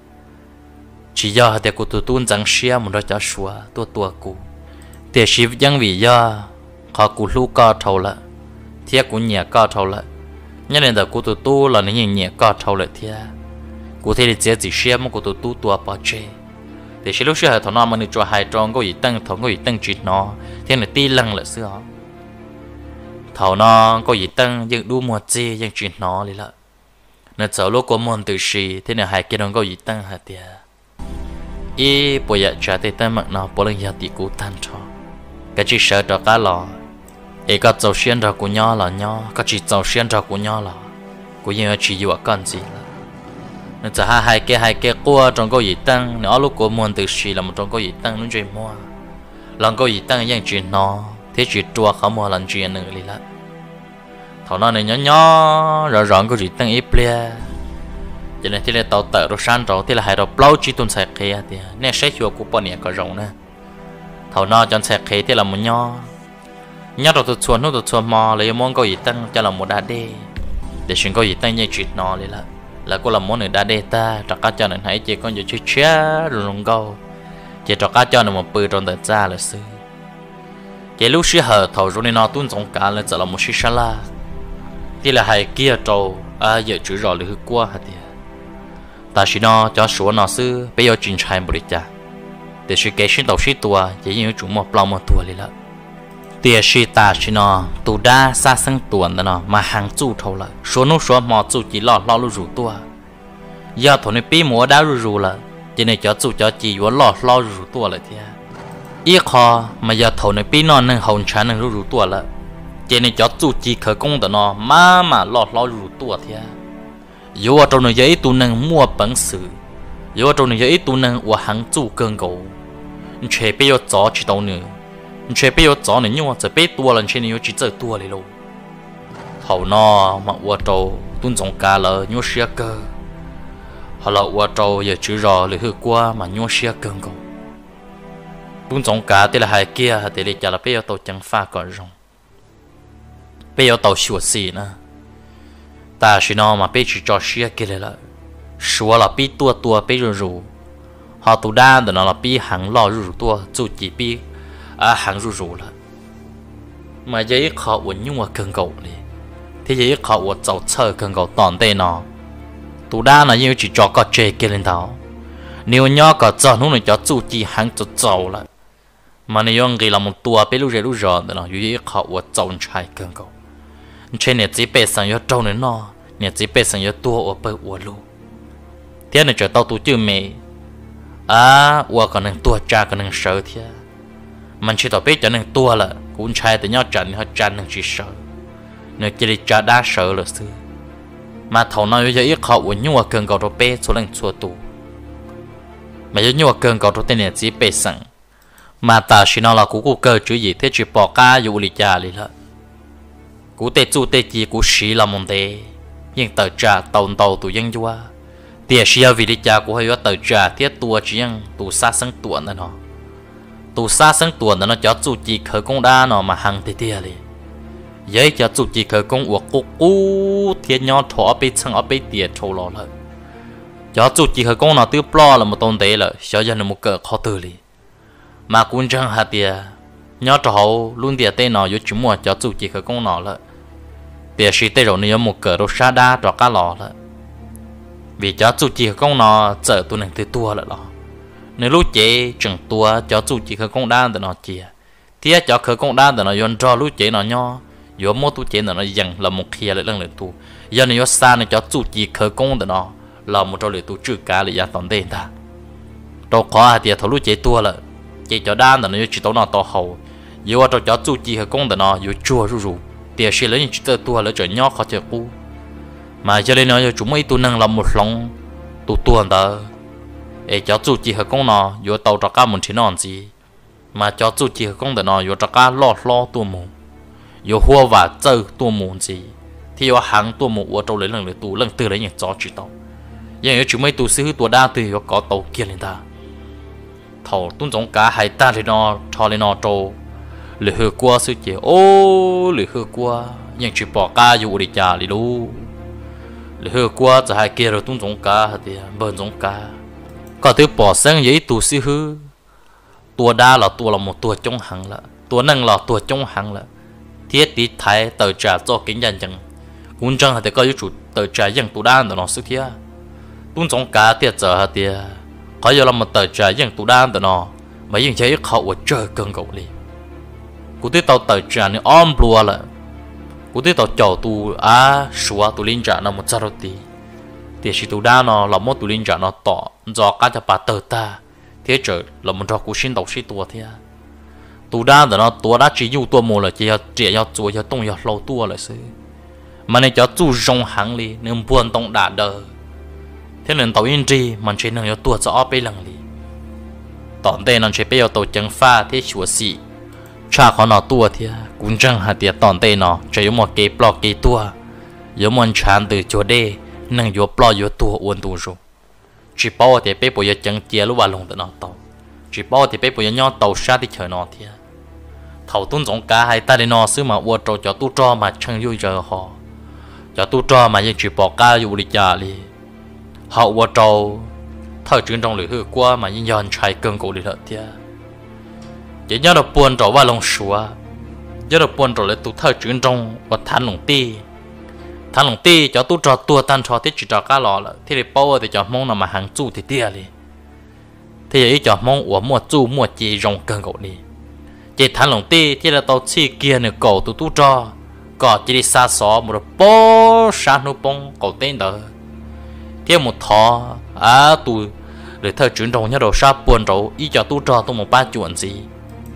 chỉ do để cũng tụi tôi chẳng xia một đôi cho xua tua tua cụ để chỉ vẫn vì do khó cũng lu cao thầu lại thế cũng nhẹ cao thầu lại nhớ nên là cụ tụi tôi là những nhẹ cao thầu lại thế cụ thể là chỉ chỉ xia một cụ tụi tôi tua bao chơi thì khi lúc xưa thằng nó mà cho hai tròn có gì tăng thằng có gì tăng chuyện nó thế là ti lăng là xưa thảo nó có gì tăng nhưng đu một chi, nhưng chuyện nó đi lợ nó cháu lúc có môn từ xí thế nào hai cái nó có gì tăng hả tiệt ý bây giờ dạ trả tiền tăng mặt nó bỏ lên nhà tỷ cũ tan cho. Cái chỉ sợ cho cá lò. Ấy có cháu xuyên ra của nhau là nhau có chỉ cháu xuyên ra của nhau là của nhau chỉ yêu con gì là nó chỉ hai hai cái hai cái qua trong có gì tăng nó lúc có môn từ xí là một trong có gì tăng nó chơi mua. Lần có gì tăng yang chuyện nó thế chuyện chua không mua lần chuyện nữa đi là. Thằng nó này nhỏ nhỏ, rõ ràng có gì tăng ít ple cho nên thế là tàu tờ rồi san rồi, thế là hai rồi plau chỉ tuần sai kia à thì, nè sẽ chùa của bọn này có rộng nè. Thằng nó chọn sai kia thế là một nhỏ. Nhỏ rồi tụt xuống nó tụt xuống mò, lấy món có gì tăng cho là một đa đê. Để chuyện có gì tăng như chuyện nó đi là là cô làm món này đã đê ta cho cá cho nên hãy chỉ con giờ chơi chơi rồi luôn câu chỉ cho cá cho nên một bự trong thời gian là xưa cái lúc xưa hở thầu rồi nó tuôn giống cả là chỉ là một xí la. Thì là hai kia trâu à giờ chữ rõ là hư qua hả thì ta chỉ nó cho số nó sư, bây giờ chuyện trai một đi cha để suy cái xin đầu suy tua chỉ như chúng một lòng một tua đi là tia shi ta shi nó tu đa xa sinh tuần đó nó, mà hàng chu thầu là số nó số mò chu chỉ lo lo lu rủ tua. Giờ thằng này bí múa đã rủ rủ là cho nên cho chu cho chỉ vừa lo lo rủ tua là thế ý khó mà giờ thầu này pin nó nên hồng chán nên rủ tua lợ. Trên này cho chủ chỉ khởi công đó nó mà mà lọt lo rủ tua thế yếu ở trong này giấy tu nên mua bản sự yếu ở trong này giấy tu nên của hàng chủ cơn cầu chế bây giờ gió chỉ đâu nữa chế bây giờ chọn này nhưng mà bây tua lần trên này chỉ chơi tua này luôn thầu nó mà qua trong tuân trọng cá lợ nhiều xia cơ. Họ là qua trong giờ chữ rò lười hư qua mà nhiều xia cơn cầu bún trọng cá thì là hai kia thì là chả là bây giờ tàu chẳng pha còn rong bây giờ tàu sửa xì nữa ta chỉ nói mà bây chỉ cho xia kia là sửa là bây tua tua bây rồi rồi họ tụ đa để nó là bây hàng lo rồi tua chủ chỉ bây à hàng rù rù là. Mà giấy khó uốn nhung mà cần cầu đi thì giấy khó uốn giàu chờ cần cầu toàn đây nó. Tụ đa là như chỉ cho có chơi kia lên thảo nếu nhỏ có cho nó cho chủ chỉ hàng cho chậu là mà này nếu người là một tua bé lúc rẻ lúc rồi nó giấy khó uốn giàu trái cần cầu trên này chỉ bé sang yo trâu nữa nó nhà chỉ bé sang yo tua ở bờ uốn luôn thế này chờ tao tu chưa mày à uốn còn năng tua cha còn năng sợ thế mình chỉ tao biết cho nên tua là cũng trai từ nhau trận họ trận nên chỉ sợ nếu chỉ đi cha đã sợ là sư mà thầu nói giờ ít họ uống nhưng mà cần cầu đồ bé số lần số tu mà giờ nhưng mà cần cầu đồ tên này chỉ bé sang mà ta chỉ nói là cú cú cơ chứ gì, thế chỉ bỏ cá dù lì cha lì lợ cú tê chu tê chi cú xí là mong tê. Nhưng tờ trà tàu tàu tụ dân chua tiệt xí vì lì cha cú hay có tờ trà thiết tua chỉ dân tụ xa sân tuần nữa nó tụ xa sân tuần nó cho chủ chỉ khởi công đa nó mà hàng tê tê liền vậy cho chủ chỉ khởi công uổng cú cú thiết nhau thọ bị chân ở bị tiệt trâu lò lợ cho chủ chỉ khởi công nó tiêu plo là một tôn tê là cho dân là một cỡ khó từ liền mà cũng chẳng hạt tiệt nhau hậu, luôn tiệt tên nó vô chúng mua cho chủ chỉ khởi công nó lợ. Tiệt sĩ tên rồi nếu một cỡ đồ sa đa cho cá lò lợ. Vì cho chú chỉ khởi công nó chở tôi nên từ tua lợ đó. Nếu lúc chế chẳng tua cho chú chỉ khởi công đa để nó chia thì cho khởi công đa để nó yon cho lúc chế nó nho vô mua tu chế nó dần là một kia lại lần lượt tu giờ này vô xa này cho chú chỉ khởi công để nó là một trò lượt tu trừ cá lại gia toàn đen ta. Đâu khó hạt tiền thầu lúc chế tua lợ chỉ cho đan là nó chỉ tao nó to hậu. Ở cho chó chú chỉ hợp công là nó yêu chua rú rú tiền xí lấy những chỉ tua lấy trở nhỏ khó chơi cú. Mà cho nên nó chúng mấy tu năng làm một lòng, tu tuần đó để chó chủ chỉ hợp công nó yêu tàu cho cả một chuyện non gì. Mà chó chủ chỉ hợp công là nó yêu cho cả lo lo tu mù. Yêu hoa và chơi tu mù gì. Thì yêu hàng tu mù ở trong lấy lần lấy tu, lần từ lấy những chó chỉ tàu. Nhưng chúng mấy tu sư, tu đa từ yêu có tàu kia lên ta thầu tuân trọng cả hai ta thì nó cho lên nó trâu. Lì hư qua sư chị ô lì hư qua, nhưng chỉ bỏ cả dù đi trả lì lu lì hư qua cho hai kia rồi tuân trọng cả, thì bơn trọng cả. Có thứ bỏ sang giấy tu sư hư. Tua đa là tua là một tua trong hàng là tua năng là tua trong hàng là thiết đi thái tờ trả cho kính nhân chẳng cũng chẳng thì có yếu chủ tờ trả dân tu đa nó sức thiết. Tuân trọng cả tiệt giờ hạt tiệt khó giờ làm một tờ trái dân tụ đan tờ nó mà dân cháy khẩu ở chơi cơn cậu đi cụ tí tao tờ trái này om lùa là cụ tí tao chầu tu á xua tụ linh trả nó một trăm đi thì chỉ tụ đan nó là một tụ linh trả nó tỏ do cá cho bà tờ ta. Thế trời là một trò cụ xin đầu sĩ tụ thế à. tụ đan tờ nó tụ đã chỉ yêu tụ mù là chỉ trẻ yêu tụ yêu tông yêu lâu tụ là sư, mà này cho tụ rong hàng lì nên buồn tông đã đời thế nên tàu yên tri mình chỉ nên要 tua cho ở bên lần li tọn đây nó chỉ bây giờ tàu chẳng pha thế chúa sĩ cha khó nó tua thì cũng chẳng hạt tiệt tòn tê nó chỉ có một cái blo cái tua có một chán từ chỗ đây nâng có blo có tua uốn tua rồi chỉ bảo thì bé bây giờ chẳng chia lúc vào lồng tự nó tàu chỉ bảo thì bé bây giờ nhau tàu sát đi chờ nó thì thầu tuân giống cả hai ta đi nó xứ mà uốn trâu cho tu cho mà chẳng vui giờ họ cho tu cho mà những chỉ bỏ caอยู่đi chả đi họ uốn trâu thời chuyện trong lưỡi hư qua mà những dọn trái cơn cổ đi thật tia chỉ nhớ được buồn trổ vào lòng sủa, nhớ được buồn trổ lại tụ thời chuyện trong và than lòng ti. Than lòng ti cho tụ trò tua tan trò tiết chỉ trò cá lò là thì để bao thì cho mong là mà hàng chu thì tia đi thì vậy cho mong uổng mua chu, mua chỉ rong cơn cổ đi chỉ than lòng ti thì là tàu chi kia nữa cổ tụ tụ trò có chỉ đi xa xó một bó sa nô bông cổ tên đó thế một thọ à tôi, để thơ chuyển đầu nhớ đồ sa buồn đầu ý cho tôi trò tôi một ba chuyện gì.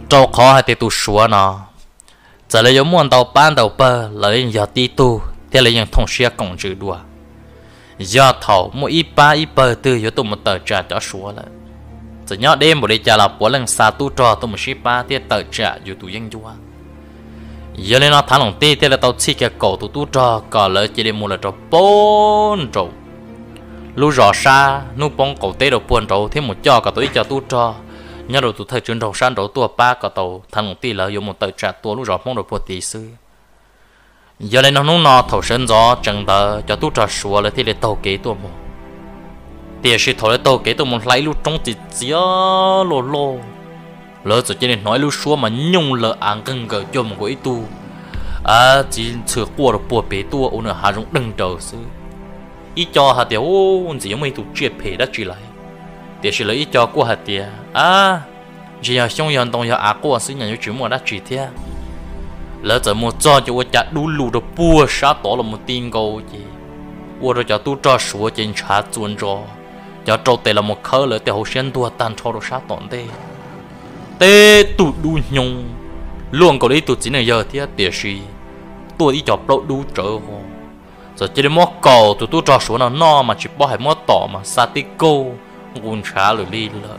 Trâu khó hay thì tu sửa nó. Giờ lấy giống muốn đầu ban đầu bơ lấy giờ ti tu thế lấy những thông xe cổng chữ đùa. Giờ thầu mỗi ít ba ít bơ từ giờ tu một tờ trả cho sửa lại. Giờ nhớ đêm một đi trả là bốn lần xa tu trò tu một ship ba thế tờ trả giờ tu dân chúa. Giờ lên nó thằng lòng tê thế là tao chỉ cái cổ tu tu trò cả lấy chỉ để mua là trò bốn trâu lu rõ xa nu bông cầu tê đầu buồn đầu thêm một cho cả tôi cho tu trò. Nhớ đầu tụi thời chuyên đầu san đầu tua ba cả tàu thằng tỷ lợi dùng một tờ trả tua lúc rõ mong được một tỷ sư. Giờ lên nó nung nọ thầu sơn gió chẳng tờ, cho tu trả sủa là thì để tàu kế tua một tiền sĩ thầu lấy tàu kế tua một lấy lúc trong chỉ chia lô lô. Lỡ rồi cho nên nói lúc xua mà nhung lỡ ăn cưng cờ cho một cái tu. À chỉ sửa qua được buồn bế tua, ôn ở hà rung đừng đầu sư ít cho hạt tiểu ôn gì mấy tu chuyện phê đã chỉ lại để xử ít cho qua hạt tiền à chỉ là xong yon đồng ya à qua sự nhận chuyện mua đã chỉ thế lỡ giờ mua cho cho chặt đủ lù được bùa sát tổ là một tin câu gì tôi rồi cho tu cho số trên trả chuẩn cho cho trâu tệ là một khơi lỡ tệ hậu sen tua tan cho được sát tổn tê tê tụ đu nhung luôn có đi tụ chỉ này giờ thì tiền gì tôi đi cho pro đu trở hồ giờ chỉ để mua cầu, tụi tôi cho số nào no mà chỉ bỏ hay mua tỏ mà sa tí câu quân trả lời đi là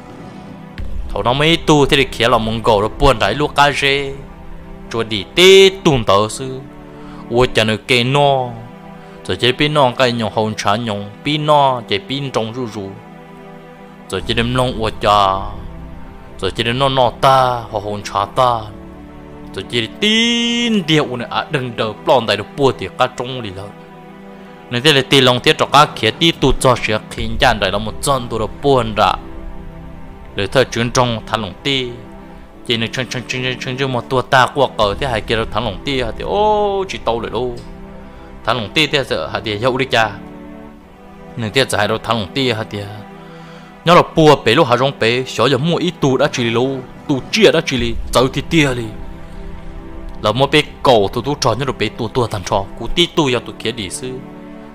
thầu nó mấy tu thì kia là mông cầu nó buồn đại lúc cá rê. Cho đi tê tùng tờ sư. Tôi chẳng được kê no. Rồi chỉ biết no cái nhung hồn trả nhung biết no chỉ biết trong rú rú rồi chỉ đem long tôi cha rồi chỉ đem nó no ta hoặc hồn trả ta. Rồi chỉ tin điều này à đừng đỡ plon đại được bùa thì cá trống đi lợi nên thế là tì lòng thiết cho các khía tí tu cho sửa khiến gian rồi là một chân tu được buồn ra. Lời thơ chuyên trong thằng lòng ti chỉ nên chân chân chân chân chân một tua ta qua cờ thế hai kia là thằng lòng ti thì ô chỉ tàu rồi đâu. Thằng lòng ti thế sợ hả thì dậu đi cha. Nên tiệt giải đâu thằng tia hả thì nhớ là bùa bé lúc hà rong bé sợ giờ mua ít tu đã chỉ lâu tu chia đã chỉ li giờ thì tia li là mua bé cầu tụ tụ tròn nhớ là bé tu tua thằng tròn, cú tí tụ giờ tụ kia đi xứ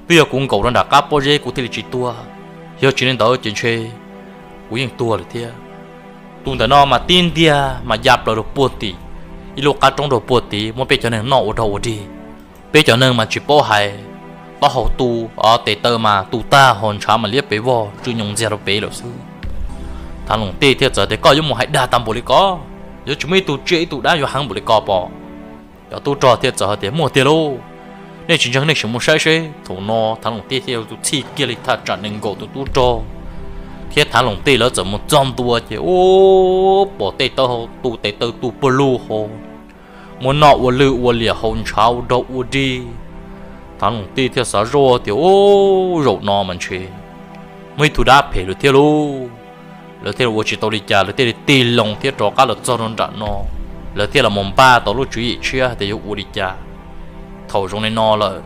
bây giờ cũng cầu nó đã cá bao giờ của thì chỉ tua giờ chỉ nên đó chuyện chơi của những tua rồi tia tuần ta nó mà tin tia mà dập là được buồn tí ít lúc cá trong đồ buồn tí muốn biết cho nên nọ đầu đi biết cho nên mà chỉ bỏ hay bỏ hậu tu ở tệ tơ mà tu ta hồn chả mà liếc bế vò chứ nhung ra đâu bế đâu sư thằng lùng tê thiệt giờ thì có giống một hãy đa tam bồ lý có giờ chúng mấy tu chế tu đã vô hàng bồ lý có bỏ giờ tu trò thiệt giờ thì mua tiền luôn nên chỉ chẳng nên chúng muốn sai sai thủ nó thằng lồng tê theo tu chi kia lịch thật trả nên gỗ tu tu cho thế thằng lồng tê lỡ giờ một trăm tua chứ ô bỏ tê tơ tu tê tơ tu bơ lu hồ muốn nọ vô lư vô lìa hồn cháo đâu vô đi thằng ti theo sở rô thì ô rộ nọ mình chơi mấy thủ đáp phải được theo luôn lỡ theo là chỉ tao đi chả lỡ theo là tì lồng theo trò cá lỡ cho nó trả nó lỡ theo là mồm ba tao lúc chú ý chia thì yêu đi chả thầu trong này nó là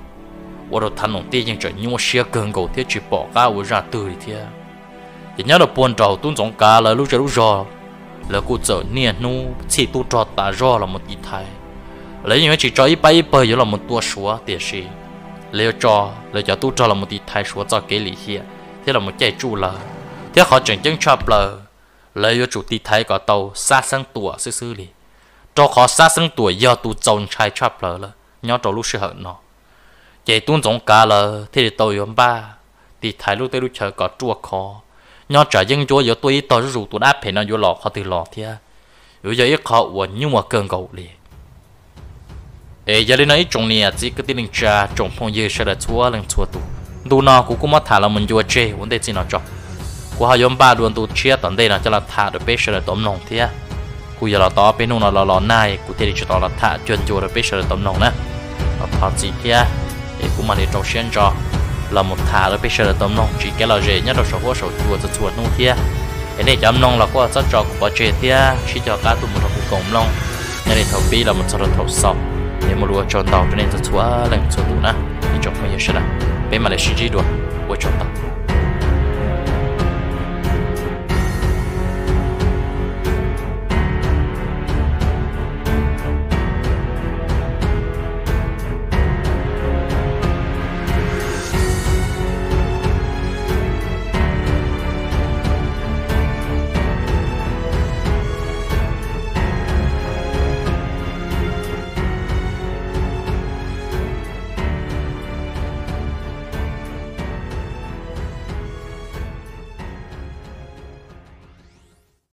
我都谈拢电影这，因为写更高贴去报价，我让对的贴。人家都搬着东种家了，路着路着，了古走年努，起都着打着了么地台，了因为只着一百一百有了么多说电视。liệu cho liệu cho tu cho là một tí thay số cho cái lý hiện thế là một chạy trụ là thế họ chẳng chân chọc là liệu chủ tí thay có tàu xa sang tuổi sư sư li cho họ xa sang tuổi do tu trồng trai chọc là là Nhớ trò lúc sư hận nó chạy tuôn giống cá là thế thì tôi yếm ba thì thái lúc tới lúc chờ có chua khó nhớ trả dân chúa giờ tôi tôi rủ tôi áp phải nó vô lọ họ từ lọ thế rồi giờ ít họ quần nhưng mà cơn gầu liền. Ê, giờ đến nãy trong này chỉ cái tiếng cha trong phong dư sẽ là chúa lần chúa tu tu nó cũng cũng mất thả là mình chúa chơi vấn đề gì nó cho. Của họ yếm ba luôn tu chia tận đây là cho là thả được bé sẽ là tóm nòng กูอยากเราต่อไปนู่นเราหลอนนายกูเที่ยวจุดต่อละท่าจนจูเราไปเฉลยตำนองนะเราพอจีเทียไอ้กูมาในตรงเชียนจอเราหมดท่าเราไปเฉลยตำนองจีแกเราเจเนี่ยเราสหัวสหัวจะชวนนู่นเทียไอ้เนี่ยจำนองเราก็จะจอกูปอเจเทียชี้จอการตุ่มเรากูกลมลงในเรื่องปีเราหมดสารทบสอบเนี่ยมารู้ว่าจนต่อจะเนี่ยจะชัวร์แรงชัวร์นะนี่จบไม่เยอะใช่ไหมเป็นมาเลเซียด้วยว่าจบต่อ